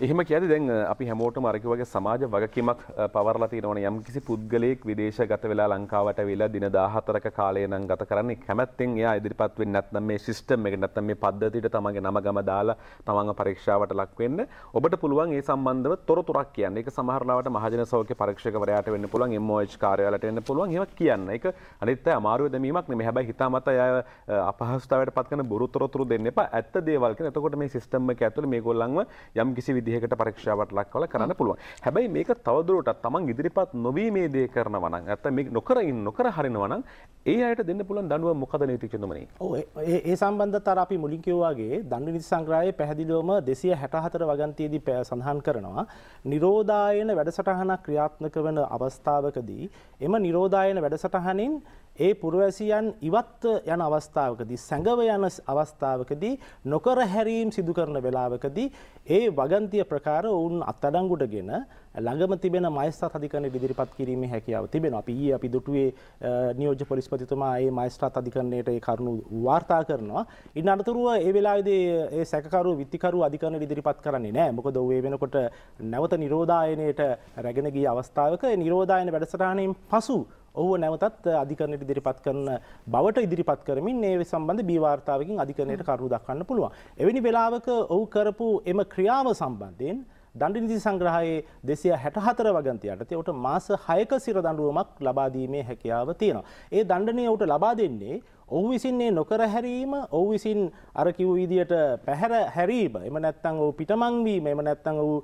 එහෙම කියද්දි දැන් අපි හැමෝටම අර වගේ සමාජ වගකීමක් පවර්ලා තියෙනවනේ යම් කිසි පුද්ගලයෙක් විදේශගත වෙලා ලංකාවට වෙලා දින 14ක කාලය නම් ගත කරන්නේ කැමැත්තෙන් එයා ඉදිරිපත් වෙන්නේ නැත්නම් මේ සිස්ටම් එක නැත්නම් මේ පද්ධතියට තමන්ගේ නම ගම දාලා තමන්ව පරීක්ෂාවට ලක් වෙන්න ඔබට පුළුවන් ඒ සම්බන්ධව තොරතුරක් කියන්න. ඒක සමහර ලාවට මහජන සෞඛ්‍ය පරීක්ෂකවරයාට වෙන්න පුළුවන් MOH කාර්යාලයට වෙන්න පුළුවන්. ඒවා කියන්න. ඒක අනිත් අය අමාරුවේ දැමීමක් නෙමෙයි. හැබැයි හිතාමතා අය අපහසුතාවයට පත් කරන බොරු තොරතුරු දෙන්න එපා. ඇත්ත දේවල් කියන. එතකොට මේ සිස්ටම් එක ඇතුලේ මේගොල්ලන්ව යම් යම්කිසි විදිහකට පරීක්ෂාවට ලක් කරලා කරන්න පුළුවන්. හැබැයි මේක තවදුරටත් තමන් ඉදිරිපත් නොවී මේ දේ කරනවා නම් නැත්නම් මේක නොකර ඉන්න නොකර හරිනවා නම් ඒ අයට දෙන්න පුළුවන් දඬුවම මොකද නීතිඥතුමනි? ඔව් ඒ ඒ සම්බන්ධතාව අපි මුලින් කිව්වාගේ දඬු නීති සංග්‍රහයේ පැහැදිලිවම 264 වගන්තියේදී සඳහන් කරනවා නිරෝධායන වැඩසටහනක් ක්‍රියාත්මක වන අවස්ථාවකදී එම නිරෝධායන වැඩසටහනින් ඒ පුරවැසියන් ඉවත් යන අවස්ථාවකදී සැඟව යන අවස්ථාවකදී නොකර හැරීම් සිදු කරන වෙලාවකදී ඒ වගන්තිය ප්‍රකාර ඔවුන් අත්අඩංගුටගෙන ළඟම තිබෙන මයිස්ත්‍රාත් අධිකරණය ඉදිරිපත් කිරීමේ හැකියාව තිබෙනවා. අපි ඊයේ අපි දුටුවේ නියෝජ්‍ය පොලිස්පතිතුමා ඒ මයිස්ත්‍රාත් අධිකරණයට ඒ කරුණු වාර්තා කරනවා. ඉන් අනතුරුව ඒ වෙලාවේදී ඒ සැකකරු විත්තිකරු අධිකරණයට ඉදිරිපත් කරන්නේ නැහැ. මොකද ඔව් ඒ වෙනකොට නැවත නිරෝධායනයට රැගෙන ගිය අවස්ථාවක නිරෝධායන වැඩසටහනින් පසු ඔහුව නැවතත් අධිකරණයට ඉදිරිපත් කරන බවට ඉදිරිපත් කරමින් ඒ සම්බන්ධ බී වාර්තාවකින් අධිකරණයට කරුණු දක්වන්න පුළුවන්. එවැනි වෙලාවක ඔහු කරපු එම ක්‍රියාව සම්බන්ධයෙන් දණ්ඩ නීති සංග්‍රහයේ 264 වගන්තිය යටතේ උට මාස 6ක සිර දඬුවමක් ලබා දීමේ හැකියාව තියෙනවා. ඒ දණ්ඩනය උට ලබා දෙන්නේ ඔහු විසින්නේ නොකර හැරීම ඔහු විසින් අර කිව් විදියට පැහැර හැරීම එම නැත්තං ඔහු පිටමං වීම එම නැත්තං ඔහු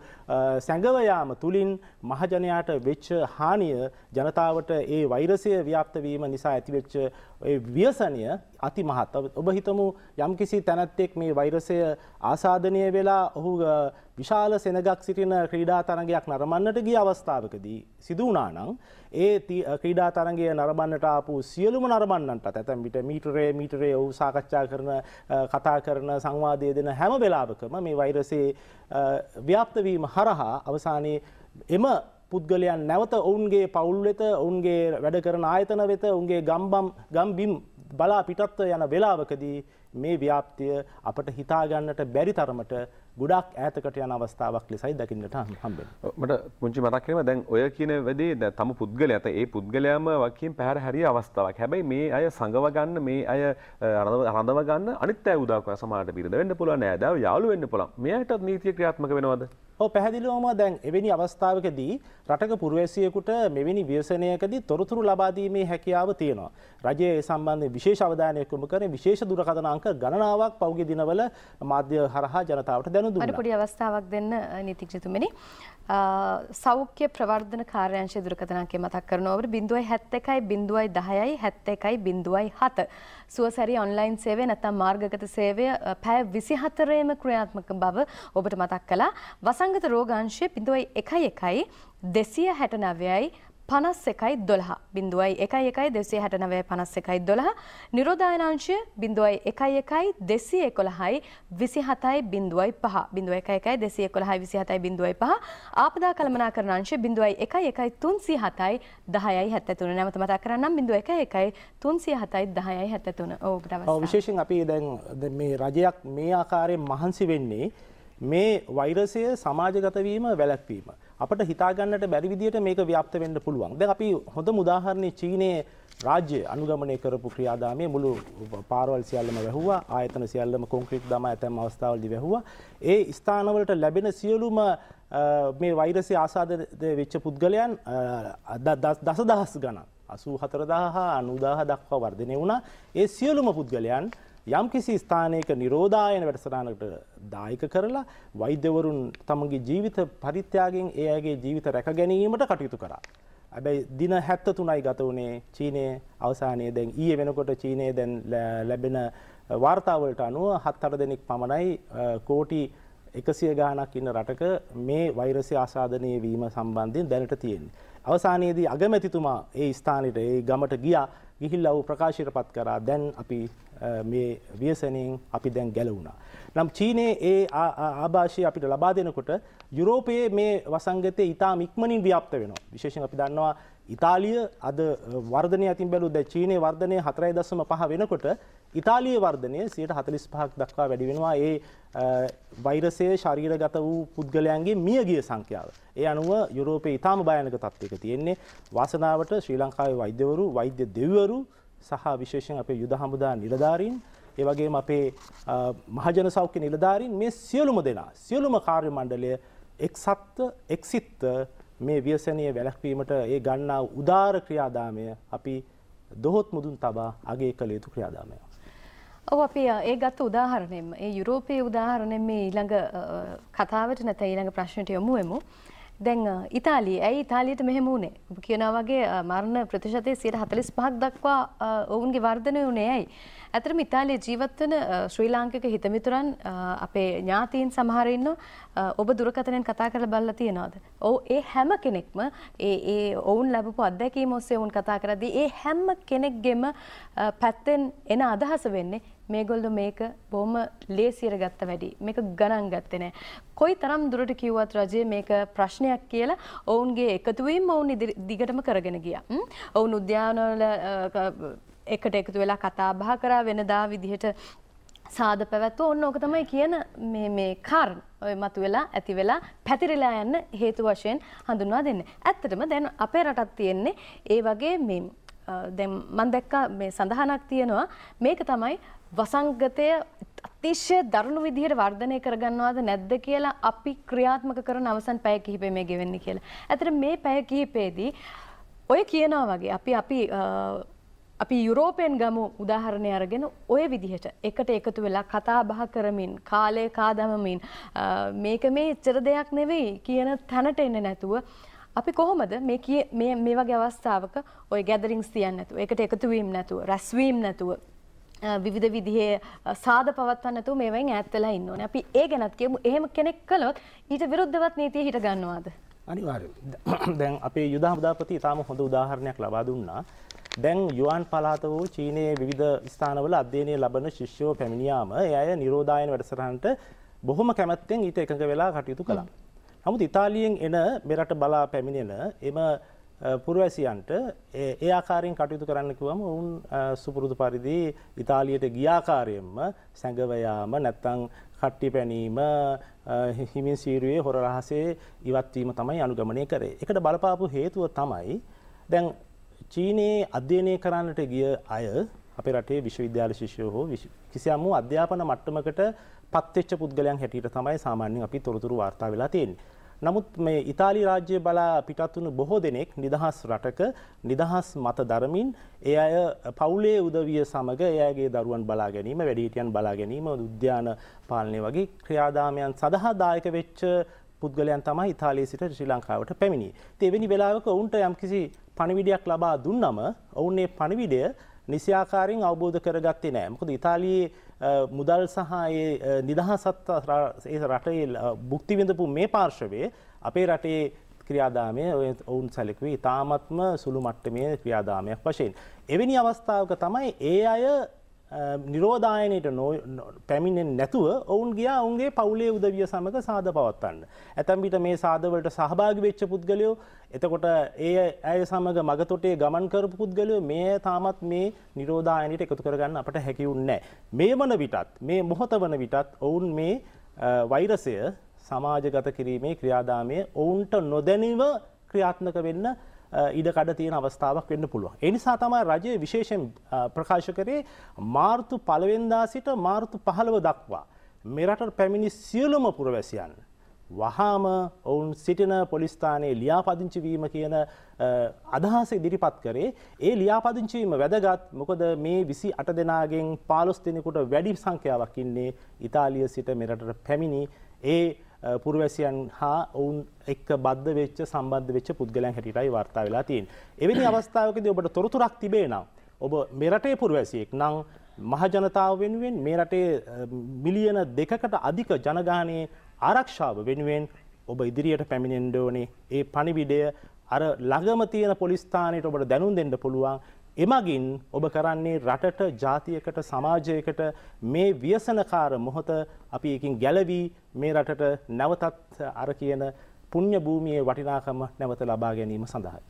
සැඟව යාම තුලින් මහජනයාට වෙච්ච හානිය ජනතාවට ඒ වෛරසය ව්‍යාප්ත වීම නිසා ඇතිවෙච්ච ඒ ව්‍යසනය අති මහත්. ඔබ හිතමු යම්කිසි තැනැත්තෙක් මේ වෛරසය ආසාදනය වෙලා ඔහු විශාල සෙනගක් සිටින ක්‍රීඩා තරගයක් නරඹන්නට ගිය අවස්ථාවකදී සිදු වුණා නම් ඒ ක්‍රීඩා තරගය නරඹන්නට ආපු සියලුම නරඹන්නන්ට ඇතැම් විට මීටරේ මීටරේ ඔහු සාකච්ඡා කරන කතා කරන සංවාදය දෙන හැම වෙලාවකම මේ වෛරසේ ව්‍යාප්ත වීම හරහා අවසානයේ එම පුද්ගලයන් නැවත ඔවුන්ගේ පවුල් වෙත ඔවුන්ගේ වැඩ කරන ආයතන වෙත ඔවුන්ගේ ගම්බම් ගම්බිම් බලා පිටත්ව යන වෙලාවකදී මේ ව්‍යාප්තිය අපට හිතාගන්නට බැරි තරමට ගොඩක් ඈතකට යන අවස්ථාවක් ලෙසයි දකින්නට හම්බෙන්නේ. මට පුංචි මතක් වෙනවා දැන් ඔය කියන වැඩේ තම පුද්ගලයාට ඒ පුද්ගලයාම වකින් පැහැර හැරිය අවස්ථාවක්. හැබැයි මේ අය සංගව ගන්න මේ අය රඳව ගන්න අනිත් අය උදව් කරන සමාජයට බිරිඳ වෙන්න පුළුවන් නෑ. දාව යාළු වෙන්න පුළුවන්. මෙයාටත් නීතිය ක්‍රියාත්මක වෙනවද? ඔව් පැහැදිලිවම දැන් එවැනි අවස්ථාවකදී රටක පුරවැසියෙකුට මෙවැනි ව්‍යසනයකදී තොරතුරු ලබා දීමේ හැකියාව තියෙනවා. රජය ඒ සම්බන්ධයෙන් විශේෂ අවධානයක් යොමු කරන විශේෂ දුරකථන අංක ගණනාවක් පෞද්ගලික දිනවල මාධ්‍ය හරහා ජනතාවට දැනුම් දුන්නා. අර පොඩි අවස්ථාවක් දෙන්න නීතිඥතුමනි. සෞඛ්‍ය ප්‍රවර්ධන කාර්යාංශය දුරකථන අංකය මතක් කරනවට 071යි 010යි 71යි 07 සුවසැරි ඔන්ලයින් සේවය නැත්නම් මාර්ගගත සේවය පැය 24ේම ක්‍රියාත්මක බව ඔබට මතක් කළා. වසංගත රෝගාංශය 011269යි පනස් එකයි දොළහ. බිඳුවයි එකයි එකයි දෙසේ හැට නවය පනස් එකයි දොළහ. නිරෝධායනංශය බිඳුවයි එකයි එකයි දෙසි එකොළහයි විසි හතයි බිඳුවයි පහ. බිඳුව එක එකයි දෙසි එකොළහයි විසි හතයි බිඳුවයි පහ. ආපදා කළමනා කරනංශය බිඳුවයි එකයි එකයි තුන්සි හතයි දහයයි හැත්තතුන. නැවත මතා කරන්නම් බිඳුව එක එකයි තුන්සිය හතයි දහයයි හැත්තතුන. ඕකට විශේෂෙන් අපි දැන් මේ රජයක් මේ ආකාරයෙන් මහන්සි වෙන්නේ මේ වෛරසය සමාජගත වීම වැළැක්වීම. අපට හිතාගන්නට බැරි විදියට මේක ව්‍යාප්ත වෙන්න පුළුවන්. දැන් අපි හොඳ උදාහරණේ චීනයේ රාජ්‍ය අනුගමනය කරපු ක්‍රියාදාමයේ මුළු පාරවල් සියල්ලම වැහුවා, ආයතන සියල්ලම කොන්ක්‍රීට් දමා ඇතැම් අවස්ථාවලදී වැහුවා. ඒ ස්ථානවලට ලැබෙන සියලුම මේ වෛරසය ආසාදනය වෙච්ච පුද්ගලයන් දසදහස් ගණන් 84000 හා 90000 දක්වා වර්ධනය වුණා. ඒ සියලුම පුද්ගලයන් යම්කිසි ස්ථානයක නිරෝධායන වැඩසටහනකට දායක කරලා වෛද්‍යවරුන් තමගේ ජීවිත පරිත්‍යාගයෙන් ඒ අයගේ ජීවිත රැක ගැනීමට කටයුතු කරා. හැබැයි දින 73යි ගත වුණේ චීනයේ අවසානයේ දැන් ඊයේ වෙනකොට චීනයේ දැන් ලැබෙන වාර්තාවලට අනුව 7-8 දෙනෙක් පමණයි කෝටි 100 ගාණක් ඉන්න රටක මේ වෛරසය ආසාදනය වීම සම්බන්ධයෙන් දැනට තියෙන්නේ. අවසානයේදී අගමැතිතුමා ඒ ස්ථානෙට ඒ ගමට ගියා ගිහිල්ලා වූ ප්‍රකාශයට පත් කරා දැන් අපි මේ ව්‍යසනයෙන් අපි දැන් ගැලවුණා. නම් චීනයේ ඒ ආభాෂය අපිට ලබා දෙනකොට යුරෝපයේ මේ වසංගතය ඉතාම ඉක්මනින් ව්‍යාප්ත වෙනවා. විශේෂයෙන් අපි දන්නවා ඉතාලිය අද වර්ධනය අතින් බැලුවොත් දැන් චීනයේ වර්ධනය 4.5 වෙනකොට ඉතාලියේ වර්ධනය 145ක් දක්වා වැඩි වෙනවා. ඒ වෛරසය ශරීරගත වූ පුද්ගලයන්ගේ මියගිය සංඛ්‍යාව. ඒ අනුව යුරෝපයේ ඉතාම භයානක තත්ත්වයක තියෙන්නේ. වාසනාවට ශ්‍රී ලංකාවේ වෛද්‍යවරු, වෛද්‍ය දෙවිවරු සහ විශේෂයෙන් අපේ යුද හමුදා නිලධාරීන් ඒ වගේම අපේ මහජන සෞඛ්‍ය නිලධාරීන් මේ සියලුම දෙනා සියලුම කාර්ය මණ්ඩලය එක්සත්ව එක්සිත්ව මේ ව්‍යසනය වැළැක්වීමට ඒ ගන්නා උදාර ක්‍රියාදාමය අපි දොහොත් මුදුන් තබා අගේ කළ යුතු ක්‍රියාදාමය. ඔව අපි ඒ ගත්ත උදාහරණයෙන්ම ඒ යුරෝපයේ උදාහරණයෙන් මේ ඊළඟ කතාවට නැත්නම් ඊළඟ ප්‍රශ්නට යමු එමු. දැන් ඉතාලිය ඇයි ඉතාලියට මෙහෙම වුණේ? ඔබ කියනවා වගේ මරණ ප්‍රතිශතය 45ක් දක්වා ඔවුන්ගේ වර්ධනය වුණේ ඇයි? ඇතරම ඉතාලිය ජීවත්වන ශ්‍රී ලාංකික හිතමිතුරන් අපේ ඥාතීන් සමහර ඉන්නවා ඔබ දුරකථනයෙන් කතා කරලා බලලා තියෙනවද? ඔව් ඒ හැම කෙනෙක්ම ඒ ඒ ඔවුන් ලැබපු අත්දැකීම් ඔස්සේ ඔවුන් කතා කරද්දී ඒ හැම කෙනෙක්ගෙම පැත්තෙන් එන අදහස වෙන්නේ මේගොල්ලෝ මේක බොහොම ලේසියට ගත්ත වැඩි. මේක ගණන් ගත්තේ නැහැ. කොයි තරම් දුරට කිව්වත් රජය මේක ප්‍රශ්නයක් කියලා ඔවුන්ගේ එකතුවීම ඔවුන් දිගටම කරගෙන ගියා. ඔවුන් උද්‍යානවල එකට එකතු වෙලා කතා බහ කරා වෙනදා විදිහට සාද පැවැත්ව ඔන්න ඕක තමයි කියන මේ මේ කාරණ ඔය මතු වෙලා ඇති වෙලා පැතිරිලා යන්න හේතු වශයෙන් හඳුන්වා දෙන්නේ. ඇත්තටම දැන් අපේ රටක් තියෙන්නේ ඒ වගේ මේ දැන් මම දැක්කා මේ සඳහනක් තියෙනවා මේක තමයි වසංගතය අතිශය දරුණු විදිහට වර්ධනය කරගන්නවාද නැද්ද කියලා අපි ක්‍රියාත්මක කරන අවසන් පැය කිහිපේ මේ ගෙවෙන්නේ කියලා. ඇතර මේ පැය කිහිපේදී ඔය කියනවා වගේ අපි අපි අපි යුරෝපයෙන් ගමු උදාහරණය අරගෙන ඔය විදිහට එකට එකතු වෙලා කතා බහ කරමින් කාලය කාදමමින් මේක මේ එච්චර දෙයක් නෙවෙයි කියන තැනට එන්න නැතුව අපි කොහොමද මේ කිය මේ මේ වගේ අවස්ථාවක ඔය ගැදරින්ස් තියන්නේ නැතුව එකට එකතු වීම නැතුව රැස්වීම නැතුව විවිධ විදිහේ සාද පවත්වන්න නැතුව මේවෙන් ඈත් වෙලා ඉන්න ඕනේ. අපි ඒ ගැනත් කියමු. එහෙම කෙනෙක් කළොත් ඊට විරුද්ධවත් නීතිය හිට ගන්නවාද? අනිවාර්යයෙන්. දැන් අපේ යුද හමුදාපති ඊටාම හොඳ උදාහරණයක් ලබා දුන්නා. දැන් යුවන් පලාත වූ චීනයේ විවිධ ස්ථානවල අධ්‍යයනය ලබන ශිෂ්‍යෝ පැමිණියාම ඒ අය නිරෝධායන වැඩසටහනට බොහොම කැමැත්තෙන් ඊට එකඟ වෙලා කටයුතු කළා. නමුත් ඉතාලියෙන් එන මෙරට බලා පැමිණෙන එම පුරවැසියන්ට ඒ ආකාරයෙන් කටයුතු කරන්න කිව්වම ඔවුන් සුපුරුදු පරිදි ඉතාලියට ගියාකාරයෙන්ම සැඟව යාම නැත්නම් කට්ටි පැනීම හිමින් සීරුවේ හොර රහසේ ඉවත් වීම තමයි අනුගමනය කරේ. ඒකට බලපාපු හේතුව තමයි දැන් චීනයේ අධ්‍යයනය කරන්නට ගිය අය අපේ රටේ විශ්වවිද්‍යාල ශිෂ්‍යයෝ හෝ කිසියම් වූ අධ්‍යාපන මට්ටමකට පත්වෙච්ච පුද්ගලයන් හැටියට තමයි සාමාන්‍යයෙන් අපි තොරතුරු වාර්තා වෙලා තියෙන්නේ. නමුත් මේ ඉතාලි රාජ්‍ය බලා පිටත් වුණු බොහෝ දෙනෙක් නිදහස් රටක නිදහස් මත දරමින් ඒ අය පවුලේ උදවිය සමග ඒ අයගේ දරුවන් බලා ගැනීම, වැඩිහිටියන් බලා ගැනීම, උද්‍යාන පාලනය වගේ ක්‍රියාදාමයන් සඳහා දායක වෙච්ච පුද්ගලයන් තමයි ඉතාලියේ සිට ශ්‍රී ලංකාවට පැමිණියේ. ඉතින් එවැනි වෙලාවක ඔවුන්ට යම්කිසි පණිවිඩයක් ලබා දුන්නම ඔවුන් මේ පණිවිඩය නිසියාකාරයෙන් අවබෝධ කරගත්තේ නැහැ. මොකද ඉතාලියේ මුදල් සහ ඒ නිදහසත් ඒ රටේ භුක්ති විඳපු මේ පාර්ශවයේ අපේ රටේ ක්‍රියාදාමය ඔවුන් සැලකුවේ ඉතාමත්ම සුළු මට්ටමේ ක්‍රියාදාමයක් වශයෙන්. එවැනි අවස්ථාවක තමයි ඒ අය නිරෝධායනයට පැමිණෙන් නැතුව ඔවුන් ගියා ඔවුන්ගේ පවුලේ උදවිය සමඟ සාද පවත්වන්න. ඇතැම්බිට මේ සාදවලට සහභාගි වෙච්ච පුද්ගලයෝ එතකොට ඒ ඇය සමඟ මගතොටේ ගමන් කරපු පුද්ගලයෝ මේ තාමත් මේ නිරෝධායනයට එකතු කරගන්න අපට හැකිවුන්නෑ. මේ වන විටත් මේ මොහොත වන විටත් ඔවුන් මේ වෛරසය සමාජගත කිරීමේ ක්‍රියාදාමය ඔවුන්ට නොදැනිව ක්‍රියාත්මක වෙන්න ඉඩකඩ තියෙන අවස්ථාවක් වෙන්න පුළුවන්. ඒ නිසා තමයි රජය විශේෂයෙන් ප්‍රකාශ කරේ මාර්තු පළවෙනිදා සිට මාර්තු 15 දක්වා මෙරට පැමිණි සියලුම පුරවැසියන් වහාම ඔවුන් සිටින පොලිස් ස්ථානයේ ලියාපදිංචි වීම කියන අදහස ඉදිරිපත් කරේ. ඒ ලියාපදිංචි වීම වැදගත්. මොකද මේ 28 දෙනාගෙන් 15 දෙනෙකුට වැඩි සංඛ්‍යාවක් ඉන්නේ ඉතාලිය සිට මෙරටට පැමිණි ඒ පුරවැසියන් හා ඔවුන් එක්ක බද්ධ වෙච්ච සම්බන්ධ වෙච්ච පුද්ගලයන් හැටියටයි වාර්තා වෙලා තියෙන්නේ. එවැනි අවස්ථාවකදී ඔබට තොරතුරක් තිබේ නම් ඔබ මෙරටේ පුරවැසියෙක් නම් මහජනතාව වෙනුවෙන් මේ රටේ මිලියන දෙකකට අධික ජනගහනයේ ආරක්ෂාව වෙනුවෙන් ඔබ ඉදිරියට පැමිණෙන්න ඕනේ. ඒ පණිවිඩය අර ළඟම තියෙන පොලිස් ස්ථානයට ඔබට දැනුම් දෙන්න පුළුවන්. එමගින් ඔබ කරන්නේ රටට ජාතියකට සමාජයකට මේ ව්‍යසනකාර මොහොත අපි එකින් ගැලවී මේ රටට නැවතත් අර කියන පුණ්‍ය භූමියේ වටිනාකම නැවත ලබා ගැනීම සඳහායි.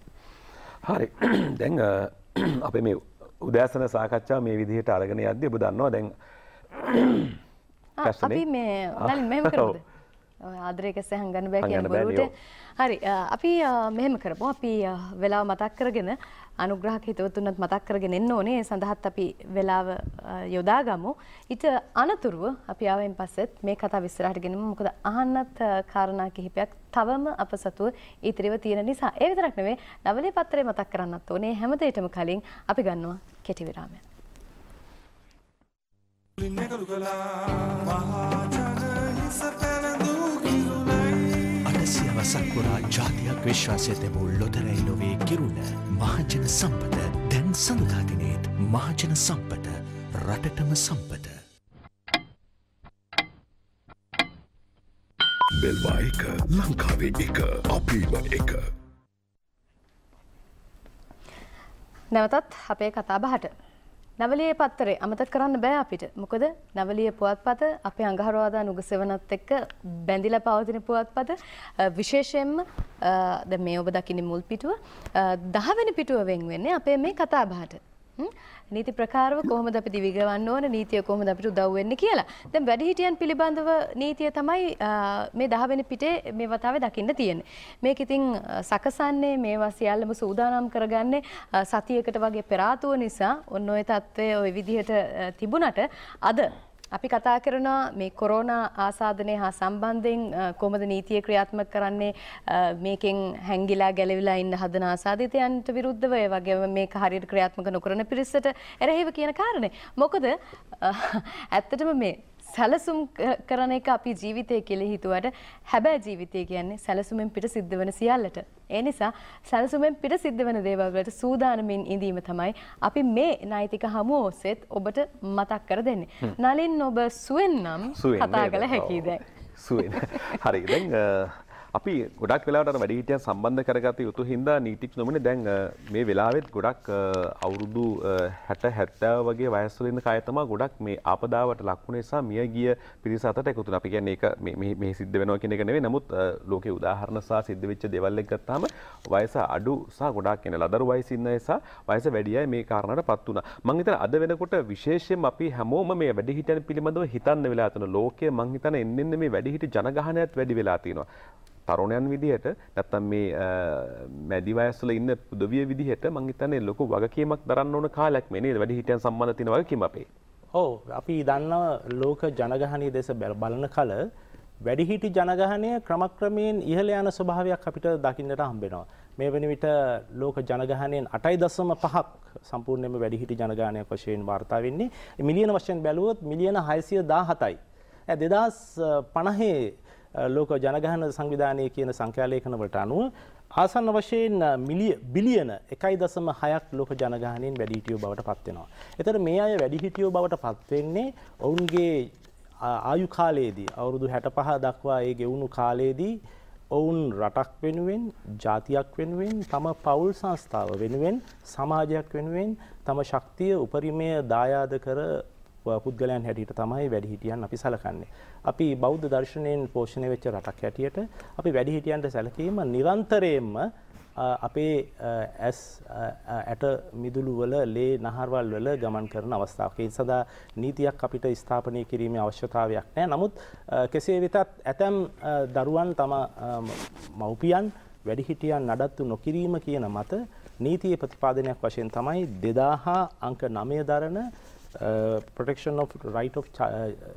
හරි දැන් අප මේ උදෑසන සාකච්ඡා මේ විදිහට අරගෙන යද්දී ඔබ දන්නවා දැන් අපි මේ නලින් මෙහෙම කරමුද? ආදරයක සහන් ගන්න බෑ කියන බොරුවට. හරි අපි මෙහෙම කරමු. අපි වෙලාව මතක් කරගෙන අනුග්‍රහක හිතවතුන්ත් මතක් කරගෙන එන්න ඕනේ. ඒ සඳහාත් අපි වෙලාව යොදා ගමු. ඊට අනතුරුව අපි ආවෙන් පස්සෙත් මේ කතාව ඉස්සරහට ගෙනමු. මොකද අහන්නත් කාරණා කිහිපයක් තවම අප සතුව ඉතිරිව තියෙන නිසා. ඒ විතරක් නෙවෙයි නවලේ පත්‍රය මතක් කරන්නත් ඕනේ. හැමදේටම කලින් අපි ගන්නවා කෙටි විරාමයක්. ලින්නකළු කලා මහාජන හිස පැළඳූ කිරුණයි අටසිය වසක් පුරා ජාතියක් විශ්වාසය තැබූ ලොතරැයි නොවේ කිරුණ මහජන සම්පත දැන් සඳුදාදිනේත් මහජන සම්පත රටටම සම්පත. බෙල්වා එක ලංකාවේ එක අපීම එක. නැවතත් අපේ කතා බහට. නවලියේ පත්තරේ අමතක කරන්න බෑ අපිට. මොකද නවලිය පුවත්පත අපේ අඟහරුවාදා නුගසෙවණත් එක්ක බැඳිලා පවතින පුවත්පත විශේෂයෙන්ම දැන් මේ ඔබ දකින්නේ මුල් පිටුව 10 වෙනි පිටුව වෙන් වෙන්නේ අපේ මේ කතා බහට. නීති ප්‍රකාරව කොහොමද අපි දිවිගවන්න ඕන නීතිය කොහොමද අපිට උදව් වෙන්නේ කියලා. දැන් වැඩිහිටියන් පිළිබඳව නීතිය තමයි මේ 10 වෙනි පිටේ මේ වතාවේ දකින්න තියෙන්නේ. මේක ඉතින් සකසන්නේ මේවා සියල්ලම සූදානම් කරගන්නේ සතියකට වගේ පෙර නිසා ඔන්න ඔය තත්ත්වය ওই විදිහට තිබුණට අද අපි කතා කරනවා මේ කොරෝනා ආසාදනය හා සම්බන්ධයෙන් කොහොමද නීතිය ක්‍රියාත්මක කරන්නේ මේකෙන් හැංගිලා ගැලවිලා ඉන්න හදන ආසාදිතයන්ට විරුද්ධව ඒ වගේම මේක හරියට ක්‍රියාත්මක නොකරන පිරිසට එරෙහිව කියන කාරණේ. මොකද ඇත්තටම මේ සැලසුම් කරන එක අපි ජීවිතය කෙලෙ හිතුවට හැබැයි ජීවිතය කියන්නේ සැලසුමෙන් පිට සිද්ධ වෙන සියල්ලට. ඒ නිසා සැලසුමෙන් පිට සිද්ධ වෙන දේවල් වලට සූදානමින් ඉඳීම තමයි අපි මේ නෛතික හමුව ඔස්සේත් ඔබට මතක් කර දෙන්නේ. නලින් ඔබ සුවෙන් නම් කතා කළ හැකි දැන්. සුවෙන්. හරි. දැන් අපි ගොඩක් වෙලාට වැඩිහිටියන් සම්බන්ධ කරගත යුතු හින්දා නීතික් නොමන දැන් මේ වෙලාවෙත් ගොඩක් අවුරුදු හැට හැත්තෑ වගේ වයස්වලන්න කයතම ගොඩක් මේ ආපදාවට ලක්ුණ නිසා මිය ගිය පිරිස අතට එකතුන අපි කියන්නේ එක මේ සිද්ධ වෙනවා කියන එක නෙවෙයි නමුත් ලෝකේ උදාහරණ සහ සිද්ධ වෙච්ච දේවල් එක්ක ගත්තාම වයස අඩු සහ ගොඩක් කියන ලදරු වයසේ ඉන්න නිසා වයස වැඩි අය මේ කාරණාට පත් වුණා. මං හිතන අද වෙනකොට විශේෂයෙන් අපි හැමෝම මේ වැඩිහිටියන් පිළිබඳව හිතන්න වෙලා තියෙන ලෝකයේ මං හිතන එන්න එන්න මේ වැඩිහිටි ජනගහනයත් වැඩි වෙලා තියෙනවා. තරුණයන් විදිහට නැත්තම් මේ මැදි වයස්වල ඉන්න පුදවිය විදිහට මං හිතන්නේ ලොකු වගකීමක් දරන්න ඕන කාලයක් මේ නේද වැඩිහිටියන් සම්බන්ධ තියෙන වගකීම අපේ. ඔව් අපි දන්නවා ලෝක ජනගහනය දෙස බලන කල වැඩිහිටි ජනගහනය ක්‍රමක්‍රමයෙන් ඉහළ යන ස්වභාවයක් අපිට දකින්නට හම්බෙනවා. මේ වන විට ලෝක ජනගහනයෙන් අටයි දසම පහක් සම්පූර්ණයම වැඩිහිටි ජනගානයක් වශයෙන් වාර්තා වෙන්නේ මිලියන වශයෙන් බැලුවොත් මිලියන හයිසිය දා හතයි. දෙදස් පණහේ ලෝක ජනගහන සංවිධානය කියන සංඛ්‍යාලේඛනවලට අනුව ආසන්න වශයෙන් මිලිය බිලියන එකයි දසම හයක් ලෝක ජනගහනයෙන් වැඩිහිටියෝ බවට පත්වෙනවා. එතට මේ අය වැඩිහිටියෝ බවට පත්වෙන්නේ ඔවුන්ගේ ආයු කාලයේදී අවුරුදු හැට පහ දක්වා ඒ ගෙවුණු කාලයේදී ඔවුන් රටක් වෙනුවෙන් ජාතියක් වෙනුවෙන් තම පවුල් සංස්ථාව වෙනුවෙන් සමාජයක් වෙනුවෙන් තම ශක්තිය උපරිමය දායාද කර පුද්ගලයන් හැටියට තමයි වැඩිහිටියන් අපි සලකන්නේ. අපි බෞද්ධ දර්ශනයෙන් පෝෂණය වෙච්ච රටක් හැටියට අපි වැඩිහිටියන්ට සැලකීම නිරන්තරයෙන්ම අපේ ඇස් ඇට මිදුළු වල ලේ නහරවල් වල ගමන් කරන අවස්ථාවක්. ඒ සඳහා නීතියක් අපිට ස්ථාපනය කිරීමේ අවශ්‍යතාවයක් නැහැ. නමුත් කෙසේ වෙතත් ඇතැම් දරුවන් තම මව්පියන් වැඩිහිටියන් නඩත්තු නොකිරීම කියන මත නීතියේ ප්‍රතිපාදනයක් වශයෙන් තමයි 2000 අංක 9 දරන Uh, protection of right of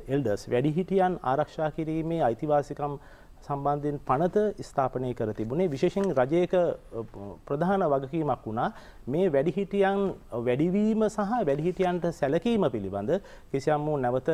elders uh, වැඩිහිටියන් ආරක්ෂා කිරීමේ අයිතිවාසිකම් සම්බන්ධයෙන් පනත ස්ථාපනය කර තිබුණේ. විශේෂෙන් රජයක ප්‍රධාන වගකීමක් වුණා. මේ වැඩිහිටියන් වැඩිවීම සහ වැඩිහිටියන්ට සැලකීම පිළිබඳ කිසියම් වූ නැවත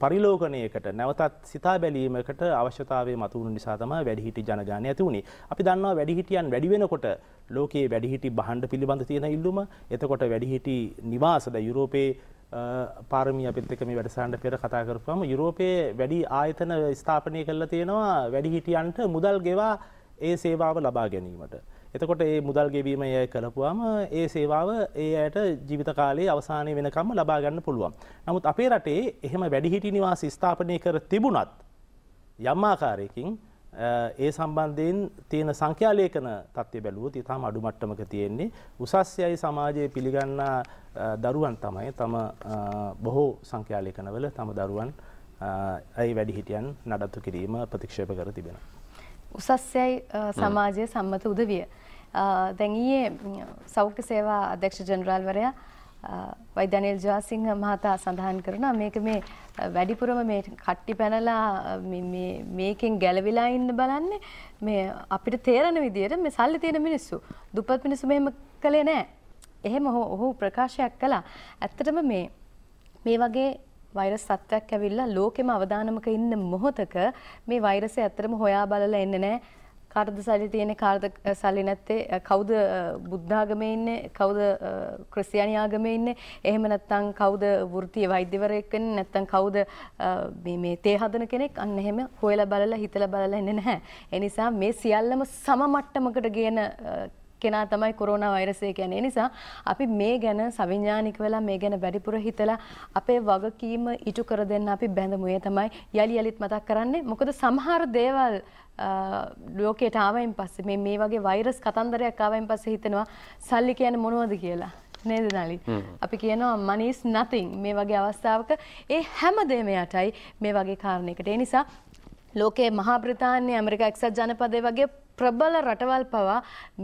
පරිලෝකනයකට නැවතත් සිතා බැලීමකට අවශ්‍යතාවය මතුවුණු නිසා තමයි වැඩිහිටි ජනගානය ඇති වුණේ. අපි දන්නවා වැඩිහිටියන් වැඩි වෙනකොට ලෝකයේ වැඩිහිටි බහන්ඩ පිළිබඳ තියෙන ඉල්ලුම. එතකොට වැඩිහිටි නිවාසද යුරෝපයේ පාරමී අපිත් එක මේ වැඩසටහනට පෙර කතා කරපුවම යුරෝපයේ වැඩි ආයතන ස්ථාපනය කරලා තියෙනවා වැඩිහිටියන්ට මුදල් ගෙවා ඒ සේවාව ලබා ගැනීමට. එතකොට ඒ මුදල් ගෙවීම අය කරපුවාම ඒ සේවාව ඒ අයට ජීවිත කාලයේ අවසානය වෙනකම්ම ලබා ගන්න පුළුවන්. නමුත් අපේ රටේ එහෙම වැඩිහිටි නිවාස ස්ථාපනය කර තිබුණත් යම් ආකාරයකින් ඒ සම්බන්ධයෙන් තියෙන සංඛ්‍යාලේඛන තත්ත්වය බැලුවොත් ඉතාම අඩු මට්ටමක තියෙන්නේ උසස්යයි සමාජයේ පිළිගන්නා දරුවන් තමයි තම බොහෝ සංඛ්‍යාලේඛනවල තම දරුවන් ඇයි වැඩිහිටියන් නඩත්තු කිරීම ප්‍රතික්ෂේප කර තිබෙනවා. උසස්යයි සමාජය සම්මත උදවිය. දැන් ඊයේ සෞඛ්‍ය සේවා අධ්‍යක්ෂ ජනරාල්වරයා වෛද්‍යනිල් ජාසිංහ මහතා සඳහන් කරනවා මේක මේ වැඩිපුරම මේ කට්ටි පැනලා මේකෙන් ගැලවිලා ඉන්න බලන්නේ මේ අපිට තේරෙන විදිහට මේ සල්ලි තියෙන මිනිස්සු දුප්පත් මිනිස්සු මෙහෙම කළේ නැහැ. එහෙම ඔහු ප්‍රකාශයක් කළා. ඇත්තටම මේ මේ වගේ වෛරස් සත්වයක් ඇවිල්ලා ලෝකෙම අවදානමක ඉන්න මොහොතක මේ වෛරසය ඇත්තටම හොයා බලලා එන්නේ නැහැ. කාටද සල්ලි තියෙන්නේ කාටද සල්ලි නැත්තේ කවුද බුද්ධාගමේ ඉන්නේ කවුද ක්‍රිස්තියානි ආගමේ ඉන්නේ එහෙම නැත්නම් කවුද වෘත්තීය වෛද්‍යවරයෙක් වෙන්නේ නැත්නම් කවුද මේ මේ තේ හදන කෙනෙක් අන්න එහෙම හොයලා බලලා හිතලා බලලා එන්නේ නැහැ. ඒ නිසා මේ සියල්ලම සම මට්ටමකට ගේන කෙනා තමයි කොරෝනා වෛරසය කියන්නේ. නිසා අපි මේ ගැන සවිඥානික වෙලා මේ ගැන වැඩිපුර හිතලා අපේ වගකීම ඉටු කර දෙන්න අපි බැඳමු. ඒ තමයි යලි යලිත් මතක් කරන්නේ. මොකද සමහර දේවල් ලෝකයට ආවයින් පස්සේ මේ මේ වගේ වෛරස් කතන්දරයක් ආවයින් පස්සේ හිතෙනවා සල්ලි කියන්නේ මොනවද කියලා. නේද නලි? අපි කියනවා money is nothing මේ වගේ අවස්ථාවක ඒ හැම දෙම යටයි මේ වගේ කාරණයකට. ඒ නිසා ලෝකයේ මහා බ්‍රිතාන්‍ය ඇමරිකා එක්සත් ජනපදය වගේ ප්‍රබල රටවල් පවා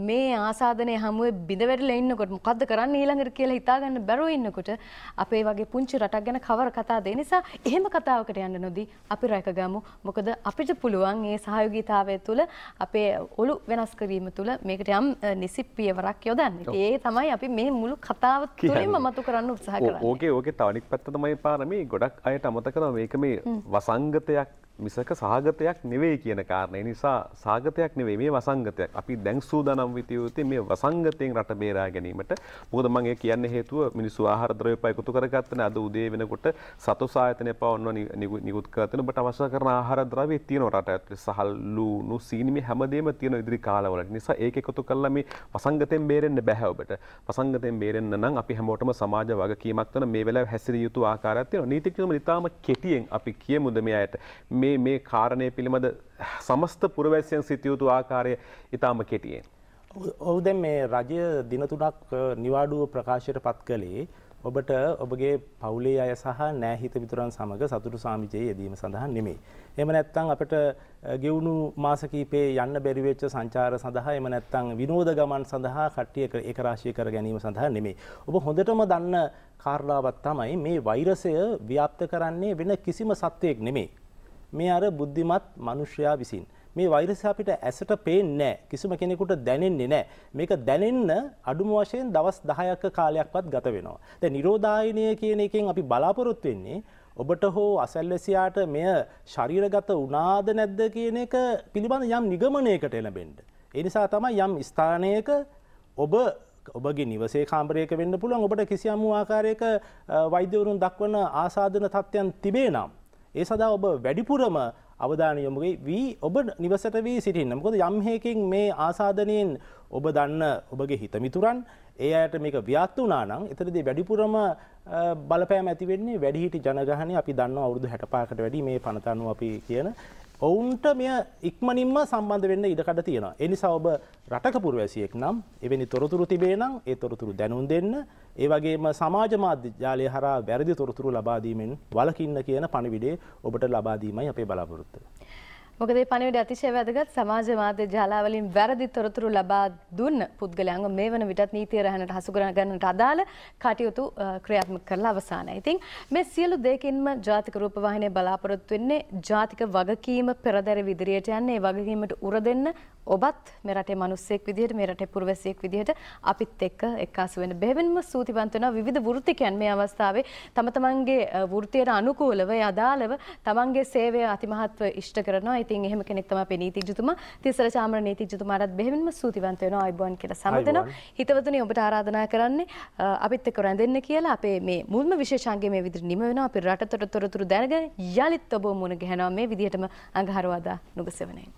මේ ආසාධනය හමුවේ බිඳවැටලා ඉන්නකොට මොකද්ද කරන්න ඊළඟට කියලා හිතාගන්න බැරුව ඉන්නකොට අපේ වගේ පුංචි රටක් ගැන කවර කතාද ඒ නිසා එහෙම කතාවකට යන්න නොදී අපි රැකගමු මොකද අපිට පුළුවන් මේ සහයෝගීතාවය තුළ අපේ ඔලු වෙනස් කිරීම තුළ මේකට යම් නිසි පියවරක් යොදන්න. ඒ තමයි අපි මේ මුළු කතාව තුළින්ම මතු කරන්න උත්සාහ කරන්නේ. ඕකේ ඕකේ තව අනික් පැත්ත තමයි පාරමේ. ගොඩක් අයට අමතක කරනවා මේක මේ වසංගතයක් මිසක සාගතයක් නෙවෙයි කියන කාරණය නිසා සාගතයක් නෙවෙයි මේ වසංගතයක්. අපි දැන් සූදානම් විතිය යුත්තේ මේ වසංගතයෙන් රට බේරා ගැනීමට. මොකද මම ඒ කියන්න හේතුව මිනිස්සු ආහාර ද්‍රව්‍ය පහ එකතු කරගත්තනේ අද උදේ වෙනකොට සතොස් ආයතනය පවන්ව නිකුත් කරගෙන ඔබට අවශ්‍ය කරන ආහාර ද්‍රව්‍ය තියෙනවා රට ඇතුලේ. සහල් ලුණු සීනි මේ හැමදේම තියෙන ඉදිරි කාලවලට. නිසා ඒක එකතු කරලා මේ වසංගතයෙන් බේරෙන්න බෑ ඔබට. වසංගතයෙන් බේරෙන්න නම් අපි හැමෝටම සමාජ වගකීමක් කරන මේ වෙලාවේ හැසිරිය යුතු ආකාරයක් තියෙනවා. නීතිඥතුම ඉතාම කෙටියෙන් අපි කියමුද මේ අයට මේ මේ කාරණය පිළිබඳ සමස්ත පුරවැසියන් සිතයුතු ආකාරය ඉතාම කෙටියෙන්. ඔහු දැන් මේ රජය දින තුනක් නිවාඩුව ප්‍රකාශයට පත් කළේ ඔබට ඔබගේ පවුලේ අය සහ නෑහිත මිතුරන් සමග සතුටු සාමිචයේ යෙදීම සඳහා නෙමෙයි. එහෙම නැත්නම් අපිට ගෙවුණු මාස කිහිපේ යන්න බැරි වෙච්ච සංචාර සඳහා එහෙම නැත්නම් විනෝද ගමන් සඳහා කට්ටිය ඒක රාශිය කර ගැනීම සඳහා නෙමෙයි. ඔබ හොඳටම දන්න කාරණාවක් තමයි මේ වෛරසය ව්‍යාප්ත කරන්නේ වෙන කිසිම සත්වයක් නෙමෙයි. මේ අර බුද්ධිමත් මිනිසයා විසින් මේ වෛරසය අපිට ඇසට පේන්නේ නැහැ. කිසිම කෙනෙකුට දැනෙන්නේ නැහැ. මේක දැනෙන්න අඩුම වශයෙන් දවස් 10ක කාලයක්වත් ගත වෙනවා. දැන් නිරෝධායනය කියන එකෙන් අපි බලාපොරොත්තු වෙන්නේ ඔබට හෝ අසල්වැසියාට මෙය ශරීරගත වුණාද නැද්ද කියන එක පිළිබඳ යම් නිගමනයකට එළඹෙන්න. ඒ නිසා තමයි යම් ස්ථානයක ඔබ ඔබගේ නිවසේ කාමරයක වෙන්න පුළුවන් ඔබට කිසියම් ආකාරයක වෛද්‍යවරුන් දක්වන ආසාදන තත්ත්වයන් තිබේ නම් ඒ සඳහා ඔබ වැඩිපුරම අවධානය යොමු වී ඔබ නිවසට වී සිටින්න. මොකද යම් හේකින් මේ ආසාදනයෙන් ඔබ දන්න ඔබගේ හිතමිතුරන් ඒ අයට මේක ව්‍යාප්ත වුණා නම් එතනදී වැඩිපුරම බලපෑම ඇති වෙන්නේ වැඩිහිටි ජනගහනය අපි දන්නවා අවුරුදු 65කට වැඩි මේ පනත අනුව අපි කියන ඔවුන්ට මෙය ඉක්මනින්ම සම්බන්ධ වෙන්න ඉඩකඩ තියෙනවා. ඒ නිසා ඔබ රටක පුරවැසියෙක් නම් එවැනි තොරතුරු තිබේ නම් ඒ තොරතුරු දැනුම් දෙන්න. ඒ වගේම සමාජ මාධ්‍ය ජාලය හරහා වැරදි තොරතුරු ලබා දීමෙන් වළකින්න කියන පණිවිඩය ඔබට ලබා දීමයි අපේ බලාපොරොත්තුව. මොකද මේ පණිවිඩය අතිශය වැදගත් සමාජ මාධ්‍ය ජාලාවලින් වැරදි තොරතුරු ලබා දුන්න පුද්ගලයන්ව මේ වන විටත් නීතිය රැහැනට හසු කර ගන්නට අදාළ කටයුතු ක්‍රියාත්මක කරලා අවසానයි. ඉතින් මේ සියලු දෙකින්ම ජාතික රූපවාහිනිය බලාපොරොත්තු වෙන්නේ ජාතික වගකීම පෙරදැර විදිරියට යන්නේ ඒ වගකීමට උර දෙන්න ඔබත් මේ රටේ මිනිස්සෙක් විදිහට මේ රටේ පුරවැසියෙක් විදිහට අපිත් එක්ක එක්කාසු වෙන බෙහෙවින්ම සූතිවන්ත වෙනවා විවිධ වෘත්තිකයන් මේ අවස්ථාවේ තම තමන්ගේ වෘත්තියට අනුකූලව අදාළව තමන්ගේ සේවය අතිමහත්ව ඉෂ්ට කරනවා. ඉතින් එහෙම කෙනෙක් තමයි අපේ නීතිඥතුමා. තිසර චාමර නීතිඥතුමාටත් බෙහෙවින්ම සූතිවන්ත වෙනවා. අයිබෝන් කියලා සමතනවා. හිතවතුනි ඔබට ආරාධනා කරන්නේ අපිත් එක්ක රැඳෙන්න කියලා අපේ මේ මුල්ම විශේෂාංගය මේ විදිහට නිම වෙනවා. අපි රටතොට තොරතුරු දැනගෙන යලිත් ඔබ මුණ ගැහෙනවා මේ විදිහටම අඟහරුවාදා නුගසෙවණේ.